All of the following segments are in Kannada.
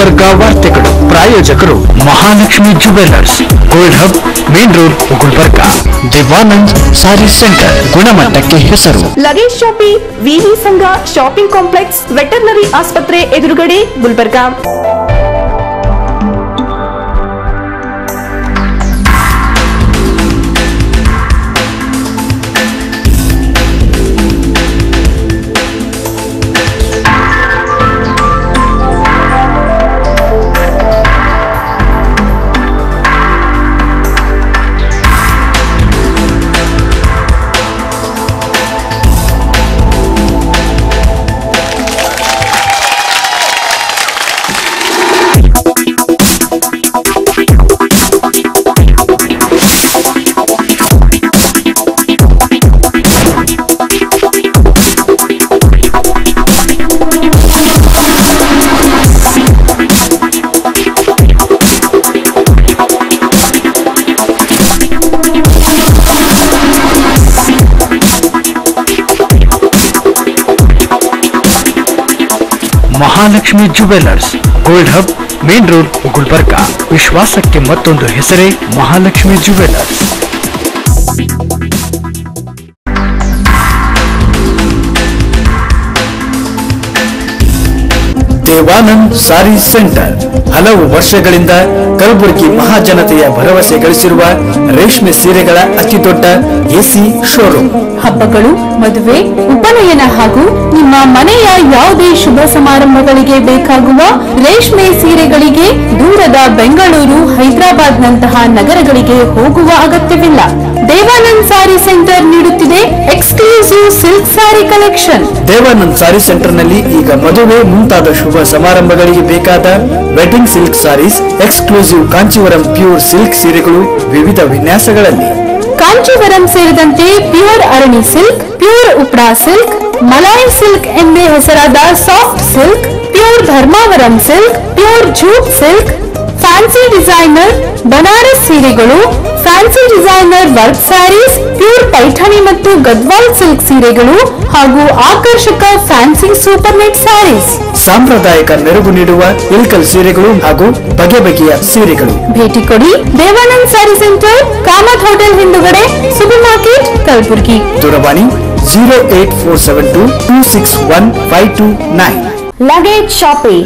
ಗುಲ್ಬರ್ಗಾ ವಾರ್ತೆಗಳು ಪ್ರಾಯೋಜಕರು Mahalakshmi jewellers gold hub main road Gulbarga Devanand saree centre ಗುಣಮಟ್ಟಕ್ಕೆ ಹೆಸರು. ಲಗೇಜ್ ಶಾಪಿ ವಿವಿ ಸಂಘ ಶಾಪಿಂಗ್ ಕಾಂಪ್ಲೆಕ್ಸ್ ವೆಟರ್ನರಿ ಆಸ್ಪತ್ರೆ ಎದುರುಗಡೆ, Gulbarga. Mahalakshmi jewellers gold hub main road Gulbarga ವಿಶ್ವಾಸಕ್ಕೆ ಮತ್ತೊಂದು ಹೆಸರೇ Mahalakshmi jewellers Devanand saree centre ಹಲವು ವರ್ಷಗಳಿಂದ ಕಲಬುರಗಿ ಮಹಾಜನತೆಯ ಭರವಸೆ ಗಳಿಸಿರುವ ರೇಷ್ಮೆ ಸೀರೆಗಳ ಅತಿದೊಡ್ಡ ಎಸಿ ಶೋರೂಮ್ ಹಬ್ಬಗಳು, ಮದುವೆ, ಉಪನಯನ ಹಾಗೂ ನಿಮ್ಮ ಮನೆಯ ಯಾವುದೇ ಶುಭ ಸಮಾರಂಭಗಳಿಗೆ ಬೇಕಾಗುವ ರೇಷ್ಮೆ ಸೀರೆಗಳಿಗೆ ದೂರದ ಬೆಂಗಳೂರು ಹೈದರಾಬಾದ್ ನಂತಹ ನಗರಗಳಿಗೆ ಹೋಗುವ ಅಗತ್ಯವಿಲ್ಲ. ದೇವಾನಂದ್ ಸಾರಿ ಸೆಂಟರ್ ನೀಡುತ್ತಿದೆ exclusive silk saree collection. Devanand saree ಸೆಂಟರ್ನಲ್ಲಿ ಈಗ ಮದುವೆ ಮುಂತಾದ ಶುಭ ಸಮಾರಂಭಗಳಿಗೆ ಬೇಕಾದ wedding silk sarees exclusive Kanchivaram pure silk ಸೀರೆಗಳು ವಿವಿಧ ವಿನ್ಯಾಸಗಳಲ್ಲಿ. ಕಾಂಚೀವರಂ ಸೇರಿದಂತೆ pure Arani silk pure Uppada silk Malai silk ಎಂದೇ ಹೆಸರಾದ soft silk pure Dharmavaram silk pure jute silk fancy designer Banaras ಸೀರೆಗಳು fancy designer work sarees pure Paithani ಮತ್ತು ಗದ್ವಾಲ್ ಸಿಲ್ಕ್ ಸೀರೆಗಳು ಹಾಗೂ ಆಕರ್ಷಕ ಫ್ಯಾನ್ಸಿ ಸೂಪರ್ ನೆಟ್ ಸ್ಯಾರೀಸ್ ಸಾಂಪ್ರದಾಯಿಕ ಮೆರುಗು ನೀಡುವ ಇಲ್ಕಲ್ ಸೀರೆಗಳು ಹಾಗೂ ಬಗೆ ಬಗೆಯ ಸೀರೆಗಳು. ಭೇಟಿ ಕೊಡಿ Devanand saree centre Kamath hotel ಹಿಂದುಗಡೆ ಸೂಪರ್ ಮಾರ್ಕೆಟ್ ಕಲಬುರಗಿ. ದೂರವಾಣಿ zero eight four seven two two six one five two nine luggage Shoppe,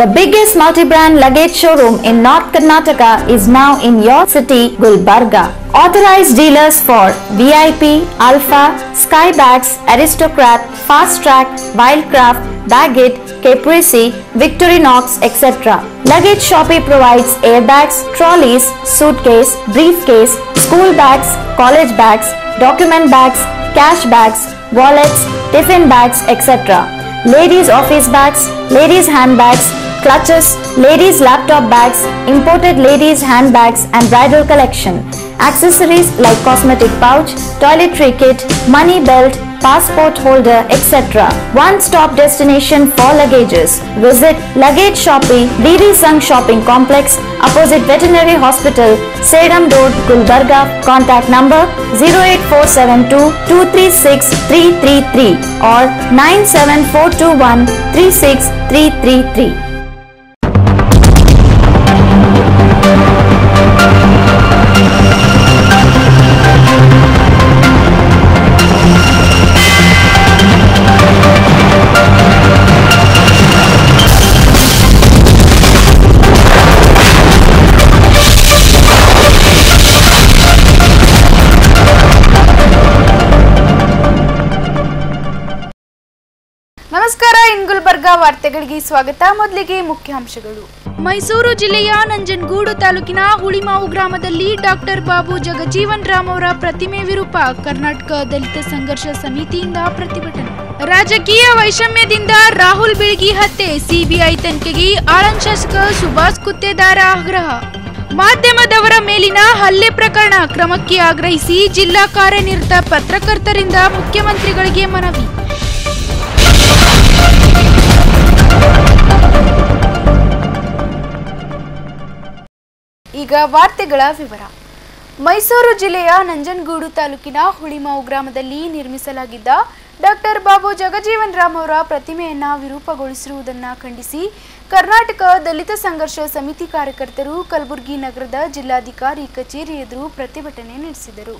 the biggest multi-brand luggage showroom in North Karnataka is now in your city, Gulbarga. Authorized dealers for VIP, Alpha, Skybags, Aristocrat, Fast Track, Wildcraft, Baggett, Caprese, Victorinox, etc. Luggage Shoppe provides airbags, trolleys, suitcase, briefcase, school bags, college bags, document bags, cash bags, wallets, tiffin bags, etc ladies office bags, ladies handbags, clutches, ladies laptop bags, imported ladies handbags and bridal collection, accessories like cosmetic pouch, toiletry kit, money belt, passport holder, etc. One-stop destination for luggages. Visit Luggage Shoppe, DD Sung Shopping Complex, opposite Veterinary Hospital, Sedam Road, Gulbarga. Contact number 08472 236 333 or 97421 36333. Gulbarga ವಾರ್ತೆಗಳಿಗೆ ಸ್ವಾಗತ. ಮೊದಲಿಗೆ ಮುಖ್ಯಾಂಶಗಳು. ಮೈಸೂರು ಜಿಲ್ಲೆಯ ನಂಜನಗೂಡು ತಾಲೂಕಿನ ಹುಳಿಮಾವು ಗ್ರಾಮದಲ್ಲಿ ಡಾಕ್ಟರ್ ಬಾಬು ಜಗಜೀವನ್ ರಾಮ್ ಅವರ ಪ್ರತಿಮೆ ವಿರೂಪ ಕರ್ನಾಟಕ ದಲಿತ ಸಂಘರ್ಷ ಸಮಿತಿಯಿಂದ ಪ್ರತಿಭಟನೆ. ರಾಜಕೀಯ ವೈಷಮ್ಯದಿಂದ ರಾಹುಲ್ ಬೆಳಗಿ ಹತ್ಯೆ, ಸಿಬಿಐ ತನಿಖೆಗೆ ಆಳಂದ ಶಾಸಕ ಸುಭಾಷ್ ಗುತ್ತೇದಾರ ಆಗ್ರಹ. ಮಾಧ್ಯಮದವರ ಮೇಲಿನ ಹಲ್ಲೆ ಪ್ರಕರಣ ಕ್ರಮಕ್ಕೆ ಆಗ್ರಹಿಸಿ ಜಿಲ್ಲಾ ಕಾರ್ಯನಿರತ ಪತ್ರಕರ್ತರಿಂದ ಮುಖ್ಯಮಂತ್ರಿಗಳಿಗೆ ಮನವಿ. ಈಗ ವಾರ್ತೆಗಳ ವಿವರ. ಮೈಸೂರು ಜಿಲ್ಲೆಯ ನಂಜನಗೂಡು ತಾಲೂಕಿನ ಹುಳಿಮಾವು ಗ್ರಾಮದಲ್ಲಿ ನಿರ್ಮಿಸಲಾಗಿದ್ದ ಡಾಕ್ಟರ್ ಬಾಬು ಜಗಜೀವನ್ ರಾಮ್ ಅವರ ಪ್ರತಿಮೆಯನ್ನ ವಿರೂಪಗೊಳಿಸಿರುವುದನ್ನು ಖಂಡಿಸಿ ಕರ್ನಾಟಕ ದಲಿತ ಸಂಘರ್ಷ ಸಮಿತಿ ಕಾರ್ಯಕರ್ತರು ಕಲಬುರಗಿ ನಗರದ ಜಿಲ್ಲಾಧಿಕಾರಿ ಕಚೇರಿ ಎದುರು ಪ್ರತಿಭಟನೆ ನಡೆಸಿದರು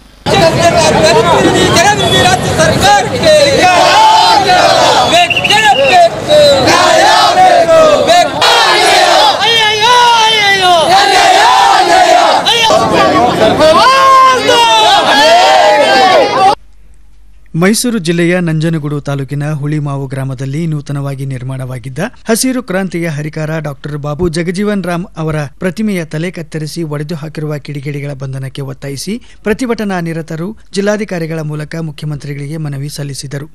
ಬೇಕೇ ಬೇಕು ಬೇಕು. ಅಯ್ಯಯ್ಯೋ, ಅಯ್ಯಯ್ಯೋ. ಮೈಸೂರು ಜಿಲ್ಲೆಯ ನಂಜನಗೂಡು ತಾಲೂಕಿನ ಹುಳಿಮಾವು ಗ್ರಾಮದಲ್ಲಿ ನೂತನವಾಗಿ ನಿರ್ಮಾಣವಾಗಿದ್ದ ಹಸಿರು ಕ್ರಾಂತಿಯ ಹರಿಕಾರ ಡಾಕ್ಟರ್ ಬಾಬು ಜಗಜೀವನ್ ರಾಮ್ ಅವರ ಪ್ರತಿಮೆಯ ತಲೆ ಕತ್ತರಿಸಿ ಒಡೆದು ಹಾಕಿರುವ ಕಿಡಿಗೇಡಿಗಳ ಬಂಧನಕ್ಕೆ ಒತ್ತಾಯಿಸಿ ಪ್ರತಿಭಟನಾ ನಿರತರು ಜಿಲ್ಲಾಧಿಕಾರಿಗಳ ಮೂಲಕ ಮುಖ್ಯಮಂತ್ರಿಗಳಿಗೆ ಮನವಿ ಸಲ್ಲಿಸಿದರು.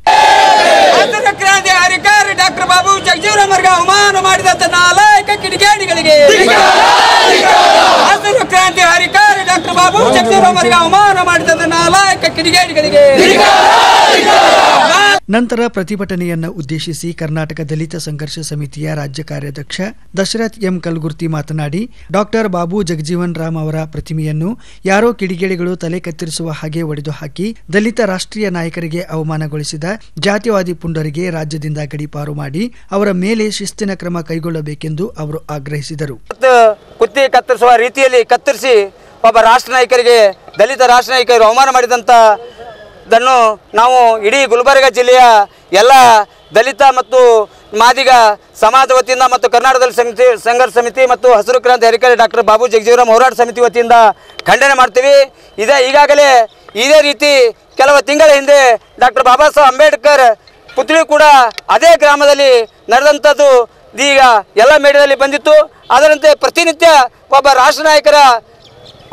ಡಾಕ್ಟರ್ ಬಾಬು ಜಗಜೀವನವರ್ಗ ಅವಮಾನ ಮಾಡಿದಂತ ನಾಲಾಯಕ ಕಿಡಿಗೇಡಿಗಳಿಗೆ. ಹಸಿರು ಕ್ರಾಂತಿ ಹರಿಕಾರ ಡಾಕ್ಟರ್ ಬಾಬು ಜಗಜೀವನವರ್ಗ ಅವಮಾನ ಮಾಡಿದಂತ ನಾಲಾಯಕ ಕಿಡಿಗೇಡಿಗಳಿಗೆ. ನಂತರ ಪ್ರತಿಭಟನೆಯನ್ನು ಉದ್ದೇಶಿಸಿ ಕರ್ನಾಟಕ ದಲಿತ ಸಂಘರ್ಷ ಸಮಿತಿಯ ರಾಜ್ಯ ಕಾರ್ಯಾಧ್ಯಕ್ಷ ದಶರಥ್ ಎಂ ಕಲ್ಗುರ್ತಿ ಮಾತನಾಡಿ, ಡಾಕ್ಟರ್ ಬಾಬು ಜಗಜೀವನ್ ರಾಮ್ ಅವರ ಪ್ರತಿಮೆಯನ್ನು ಯಾರೋ ಕಿಡಿಗೇಡಿಗಳು ತಲೆ ಕತ್ತರಿಸುವ ಹಾಗೆ ಒಡೆದು ಹಾಕಿ ದಲಿತ ರಾಷ್ಟ್ರೀಯ ನಾಯಕರಿಗೆ ಅವಮಾನಗೊಳಿಸಿದ ಜಾತಿವಾದಿ ಪುಂಡರಿಗೆ ರಾಜ್ಯದಿಂದ ಗಡೀಪಾರು ಮಾಡಿ ಅವರ ಮೇಲೆ ಶಿಸ್ತಿನ ಕ್ರಮ ಕೈಗೊಳ್ಳಬೇಕೆಂದು ಅವರು ಆಗ್ರಹಿಸಿದರು. ಕುತ್ತಿ ಕತ್ತರಿಸುವ ರೀತಿಯಲ್ಲಿ ಕತ್ತರಿಸಿ ಒಬ್ಬ ರಾಷ್ಟ್ರ ನಾಯಕರಿಗೆ, ದಲಿತ ರಾಷ್ಟ್ರ ನಾಯಕರು ಅವಮಾನ ಮಾಡಿದಂಥ ದನ್ನು ನಾವು ಇಡೀ ಗುಲ್ಬರ್ಗ ಜಿಲ್ಲೆಯ ಎಲ್ಲ ದಲಿತ ಮತ್ತು ಮಾದಿಗ ಸಮಾಜ ವತಿಯಿಂದ ಮತ್ತು ಕರ್ನಾಟಕದಲ್ಲಿ ಸಮಿತಿ, ಸಂಘರ್ಷ ಸಮಿತಿ ಮತ್ತು ಹಸಿರು ಕ್ರಾಂತಿ ಅಧಿಕಾರಿ ಡಾಕ್ಟರ್ ಬಾಬು ಜಗಜೀವರಾಮ್ ಹೋರಾಟ ಸಮಿತಿ ವತಿಯಿಂದ ಖಂಡನೆ ಮಾಡ್ತೀವಿ. ಇದೇ ಈಗಾಗಲೇ ಇದೇ ರೀತಿ ಕೆಲವು ತಿಂಗಳ ಹಿಂದೆ ಡಾಕ್ಟರ್ ಬಾಬಾ ಸಾಹೇಬ್ ಅಂಬೇಡ್ಕರ್ ಪುತ್ರಿ ಕೂಡ ಅದೇ ಗ್ರಾಮದಲ್ಲಿ ನಡೆದಂಥದ್ದು ಈಗ ಎಲ್ಲ ಮೀಡಿಯಾದಲ್ಲಿ ಬಂದಿತ್ತು. ಅದರಂತೆ ಪ್ರತಿನಿತ್ಯ ಒಬ್ಬ ರಾಷ್ಟ್ರ ನಾಯಕರ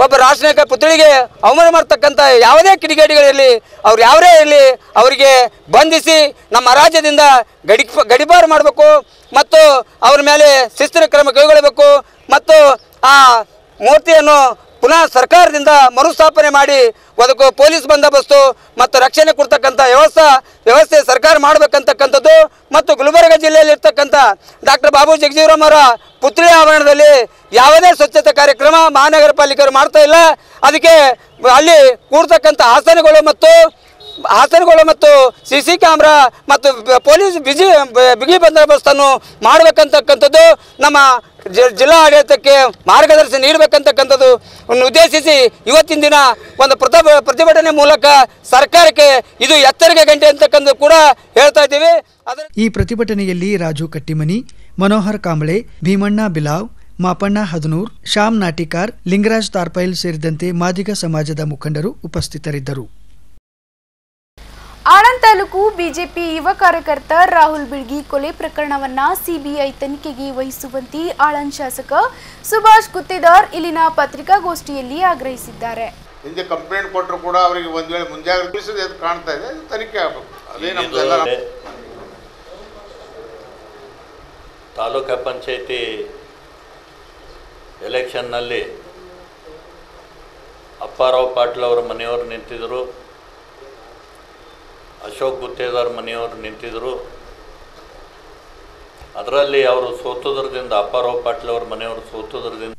ಒಬ್ಬ ರಾಷ್ಟ್ರ ನಾಯಕ ಪುತ್ಳಿಗೆ ಅವಮಾನ ಮಾಡ್ತಕ್ಕಂಥ ಯಾವುದೇ ಕಿಡಿಗೇಡಿಗಳಿರಲಿ, ಅವ್ರು ಯಾವರೇ ಇರಲಿ, ಅವರಿಗೆ ಬಂಧಿಸಿ ನಮ್ಮ ರಾಜ್ಯದಿಂದ ಗಡಿ ಗಡಿಬಾರು ಮಾಡಬೇಕು ಮತ್ತು ಅವ್ರ ಮೇಲೆ ಶಿಸ್ತಿನ ಕ್ರಮ ಕೈಗೊಳ್ಳಬೇಕು ಮತ್ತು ಆ ಮೂರ್ತಿಯನ್ನು ಪುನಃ ಸರ್ಕಾರದಿಂದ ಮರುಸ್ಥಾಪನೆ ಮಾಡಿ ಅದಕ್ಕೂ ಪೊಲೀಸ್ ಬಂದೋಬಸ್ತು ಮತ್ತು ರಕ್ಷಣೆ ಕೊಡ್ತಕ್ಕಂಥ ವ್ಯವಸ್ಥೆ ವ್ಯವಸ್ಥೆ ಸರ್ಕಾರ ಮಾಡಬೇಕಂತಕ್ಕಂಥದ್ದು ಮತ್ತು ಗುಲ್ಬರ್ಗ ಜಿಲ್ಲೆಯಲ್ಲಿ ಇರ್ತಕ್ಕಂಥ ಡಾಕ್ಟರ್ ಬಾಬು ಜಗಜೀವರಾಮ್ ಅವರ ಪುತ್ರಿ ಆವರಣದಲ್ಲಿ ಯಾವುದೇ ಸ್ವಚ್ಛತೆ ಕಾರ್ಯಕ್ರಮ ಮಹಾನಗರ ಪಾಲಿಕೆಯವರು ಮಾಡ್ತಾ ಇಲ್ಲ. ಅದಕ್ಕೆ ಅಲ್ಲಿ ಕೂಡ್ತಕ್ಕಂಥ ಆಸನಗಳು ಮತ್ತು ಹಾಸನಗಳು ಮತ್ತು ಸಿ ಸಿ ಕ್ಯಾಮ್ರಾ ಮತ್ತು ಪೊಲೀಸ್ ಬಿಗಿ ಬಿಗಿ ಬಂದೋಬಸ್ತನ್ನು ಮಾಡಬೇಕಂತಕ್ಕಂಥದ್ದು ನಮ್ಮ ಜಿಲ್ಲಾ ಆಡಳಿತಕ್ಕೆ ಮಾರ್ಗದರ್ಶನ ನೀಡಬೇಕಂತಕ್ಕಂಥದ್ದು ಉದ್ದೇಶಿಸಿ ಇವತ್ತಿನ ದಿನ ಒಂದು ಪ್ರತಿಭ ಪ್ರತಿಭಟನೆ ಮೂಲಕ ಸರ್ಕಾರಕ್ಕೆ ಇದು ಎಚ್ಚರಿಕೆ ಗಂಟೆ ಅಂತಕ್ಕಂಥದ್ದು ಕೂಡ ಹೇಳ್ತಾ ಇದ್ದೀವಿ. ಈ ಪ್ರತಿಭಟನೆಯಲ್ಲಿ ರಾಜು ಕಟ್ಟಿಮನಿ, ಮನೋಹರ್ ಕಾಂಬಳೆ, ಭೀಮಣ್ಣ ಬಿಲಾವ್, ಮಾಪಣ್ಣ ಹದನೂರ್, ಶ್ಯಾಮ್ ನಾಟಿಕಾರ್, ಲಿಂಗರಾಜ್ ತಾರ್ಪೈಲ್ ಸೇರಿದಂತೆ ಮಾದಿಗ ಸಮಾಜದ ಮುಖಂಡರು ಉಪಸ್ಥಿತರಿದ್ದರು. ಆಳಂದ್ ತಾಲೂಕು ಬಿಜೆಪಿ ಯುವ ಕಾರ್ಯಕರ್ತ ರಾಹುಲ್ ಬಿಳ್ಗಿ ಕೊಲೆ ಪ್ರಕರಣವನ್ನ ಸಿಬಿಐ ತನಿಖೆಗೆ ವಹಿಸುವಂತೆ ಆಳಂದ್ ಶಾಸಕ ಸುಭಾಷ್ ಗುತ್ತೇದಾರ್ ಇಲ್ಲಿನ ಪತ್ರಿಕಾಗೋಷ್ಠಿಯಲ್ಲಿ ಆಗ್ರಹಿಸಿದ್ದಾರೆ. ಹಿಂದೆ ಕಂಪ್ಲೇಂಟ್ ಕೊಟ್ಟರು ಕೂಡ ಅವರಿಗೆ ಒಂದು ವೇಳೆ ಮುಂಜಾಗ್ರತೆ ಕಾಣ್ತಾ ಇದೆ ತನಿಖೆ ಆಗಬೇಕು. ಅದೇ ನಮ್ದೆಲ್ಲ ಇದು ತಾಲೂಕಾ ಪಂಚಾಯತಿ ಎಲೆಕ್ಷನ್ನಲ್ಲಿ ಅಪ್ಪಾರಾವ್ ಪಾಟೀಲ್ ಅವರ ಮನೆಯವರು ನಿಂತಿದ್ದರು. ಅಶೋಕ್ ಗುತ್ತೇದಾರ್ ಮನೆಯವರು ನಿಂತಿದ್ದರು ಅದರಲ್ಲಿ ಅವರು ಸೋತದ್ರದಿಂದ ಅಪ್ಪಾರಾವ್ ಪಾಟೀಲ್ ಅವರ ಮನೆಯವರು ಸೋತುದ್ರದಿಂದ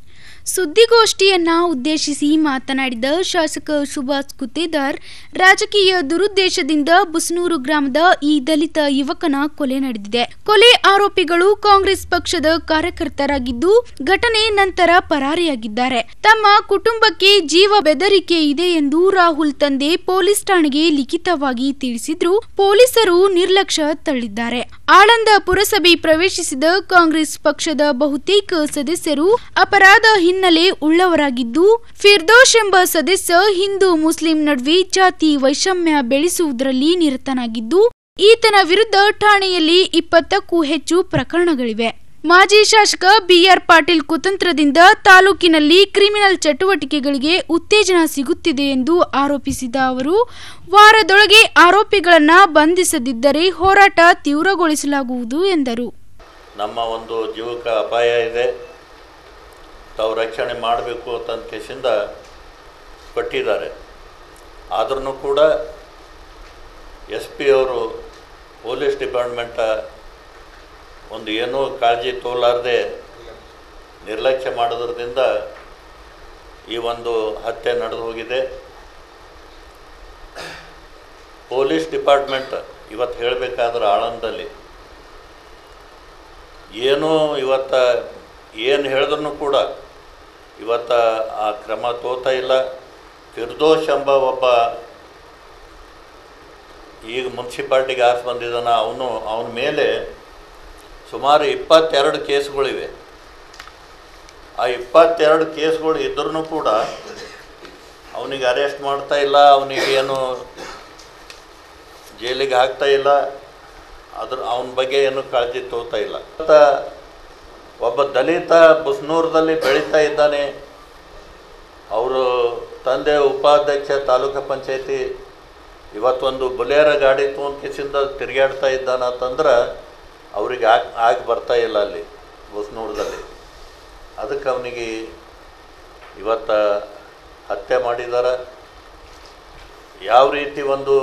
ಸುದ್ದಿಗೋಷ್ಠಿಯನ್ನ ಉದ್ದೇಶಿಸಿ ಮಾತನಾಡಿದ ಶಾಸಕ ಸುಭಾಷ್ ಕುತ್ತೇದಾರ್ ರಾಜಕೀಯ ದುರುದ್ದೇಶದಿಂದ ಬುಸ್ನೂರು ಗ್ರಾಮದ ಈ ದಲಿತ ಯುವಕನ ಕೊಲೆ ನಡೆದಿದೆ. ಕೊಲೆ ಆರೋಪಿಗಳು ಕಾಂಗ್ರೆಸ್ ಪಕ್ಷದ ಕಾರ್ಯಕರ್ತರಾಗಿದ್ದು, ಘಟನೆ ನಂತರ ಪರಾರಿಯಾಗಿದ್ದಾರೆ. ತಮ್ಮ ಕುಟುಂಬಕ್ಕೆ ಜೀವ ಬೆದರಿಕೆ ಇದೆ ಎಂದು ರಾಹುಲ್ ತಂದೆ ಪೊಲೀಸ್ ಠಾಣೆಗೆ ಲಿಖಿತವಾಗಿ ತಿಳಿಸಿದ್ರು. ಪೊಲೀಸರು ನಿರ್ಲಕ್ಷ್ಯ ತಳ್ಳಿದ್ದಾರೆ. ಆಳಂದ ಪುರಸಭೆ ಪ್ರವೇಶಿಸಿದ ಕಾಂಗ್ರೆಸ್ ಪಕ್ಷದ ಬಹುತೇಕ ಸದಸ್ಯರು ಅಪರಾಧ ಹಿನ್ನೆಲೆ ಉಳ್ಳವರಾಗಿದ್ದು ಫಿರ್ದೋಷ್ ಎಂಬ ಸದಸ್ಯ ಹಿಂದೂ ಮುಸ್ಲಿಂ ನಡುವೆ ಜಾತಿ ವೈಷಮ್ಯ ಬೆಳೆಸುವುದರಲ್ಲಿ ನಿರತನಾಗಿದ್ದು, ಈತನ ವಿರುದ್ಧ ಠಾಣೆಯಲ್ಲಿ ಇಪ್ಪತ್ತಕ್ಕೂ ಹೆಚ್ಚು ಪ್ರಕರಣಗಳಿವೆ. ಮಾಜಿ ಶಾಸಕ ಬಿಆರ್ ಪಾಟೀಲ್ ಕುತಂತ್ರದಿಂದ ತಾಲೂಕಿನಲ್ಲಿ ಕ್ರಿಮಿನಲ್ ಚಟುವಟಿಕೆಗಳಿಗೆ ಉತ್ತೇಜನ ಸಿಗುತ್ತಿದೆ ಎಂದು ಆರೋಪಿಸಿದ ಅವರು, ವಾರದೊಳಗೆ ಆರೋಪಿಗಳನ್ನ ಬಂಧಿಸದಿದ್ದರೆ ಹೋರಾಟ ತೀವ್ರಗೊಳಿಸಲಾಗುವುದು ಎಂದರು. ನಮ್ಮ ಒಂದು ಜೀವಕ ಅಪಾಯ ಇದೆ. ತಾವು ರಕ್ಷಣೆ ಮಾಡಬೇಕು ಅಂತ ಕೇಸಿಂದ ಕೊಟ್ಟಿದ್ದಾರೆ. ಆದ್ರೂ ಕೂಡ ಎಸ್ ಪಿ ಅವರು ಪೊಲೀಸ್ ಡಿಪಾರ್ಟ್ಮೆಂಟ ಒಂದು ಏನೂ ಕಾಳಜಿ ತೋಲಾರದೆ ನಿರ್ಲಕ್ಷ್ಯ ಮಾಡೋದ್ರಿಂದ ಈ ಒಂದು ಹತ್ಯೆ ನಡೆದು ಹೋಗಿದೆ. ಪೊಲೀಸ್ ಡಿಪಾರ್ಟ್ಮೆಂಟ್ ಇವತ್ತು ಹೇಳಬೇಕಾದ್ರೆ ಆಳಂದಲ್ಲಿ ಏನೂ ಇವತ್ತು ಏನು ಹೇಳಿದ್ರು ಕೂಡ ಇವತ್ತ ಆ ಕ್ರಮ ತೋತಾ ಇಲ್ಲ. ಫಿರ್ದೋಷ್ ಎಂಬ ಒಬ್ಬ ಈಗ ಮುನ್ಸಿಪಾಲ್ಟಿಗೆ ಆರ್ಸ್ ಬಂದಿದ್ದಾನ. ಅವನು, ಅವನ ಮೇಲೆ ಸುಮಾರು ಇಪ್ಪತ್ತೆರಡು ಕೇಸ್ಗಳಿವೆ. ಆ ಇಪ್ಪತ್ತೆರಡು ಕೇಸ್ಗಳು ಇದ್ರೂ ಕೂಡ ಅವನಿಗೆ ಅರೆಸ್ಟ್ ಮಾಡ್ತಾ ಇಲ್ಲ. ಅವನಿಗೆ ಏನು ಜೈಲಿಗೆ ಹಾಕ್ತಾ ಇಲ್ಲ. ಅದ್ರ, ಅವನ ಬಗ್ಗೆ ಏನು ಕಾಳಜಿ ತೋತಾ ಇಲ್ಲ. ಒಬ್ಬ ದಲಿತ ಬುಸ್ನೂರದಲ್ಲಿ ಬೆಳೀತಾ ಇದ್ದಾನೆ. ಅವರು ತಂದೆ ಉಪಾಧ್ಯಕ್ಷ ತಾಲೂಕು ಪಂಚಾಯತಿ ಇವತ್ತೊಂದು ಬುಲೇರ ಗಾಡಿ ತೋಂಕಿಸಿಂದ ಕಿಸಿಂದ ತಿರುಗಾಡ್ತಾ ಇದ್ದಾನ ಅಂತಂದ್ರೆ ಅವ್ರಿಗೆ ಆಗಿ ಆಗಿ ಬರ್ತಾ ಇಲ್ಲ ಅಲ್ಲಿ ಬುಸ್ನೂರದಲ್ಲಿ ಅದಕ್ಕೆ ಅವನಿಗೆ ಇವತ್ತ ಹತ್ಯೆ ಮಾಡಿದ್ದಾರೆ. ಯಾವ ರೀತಿ ಒಂದು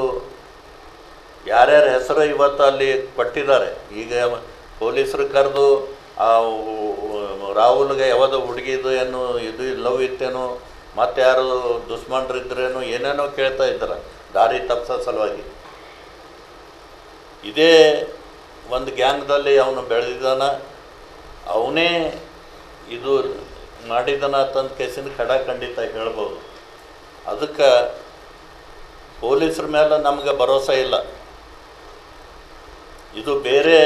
ಯಾರ್ಯಾರ ಹೆಸರು ಇವತ್ತು ಅಲ್ಲಿ ಕೊಟ್ಟಿದ್ದಾರೆ. ಈಗ ಪೊಲೀಸರು ಕರೆದು ಆ ರಾಹುಲ್ಗೆ ಯಾವುದು ಹುಡುಗಿದು ಏನು ಇದು ಲವ್ ಇತ್ತೇನೋ, ಮತ್ತೆ ಯಾರು ದುಶ್ಮನ್ರಿದ್ರೇನು ಏನೇನೋ ಕೇಳ್ತಾ ಇದ್ದಾರೆ, ದಾರಿ ತಪ್ಪಿಸೋ ಸಲುವಾಗಿ. ಇದೇ ಒಂದು ಗ್ಯಾಂಗ್ದಲ್ಲಿ ಅವನು ಬೆಳೆದಿದ್ದಾನ, ಅವನೇ ಇದು ಮಾಡಿದನ ತಂದ ಕೇಸಿನ ಖಡ ಖಂಡಿತ ಹೇಳ್ಬೋದು. ಅದಕ್ಕೆ ಪೊಲೀಸ್ರ ಮೇಲೆ ನಮಗೆ ಭರೋಸೆ ಇಲ್ಲ. ಇದು ಬೇರೆ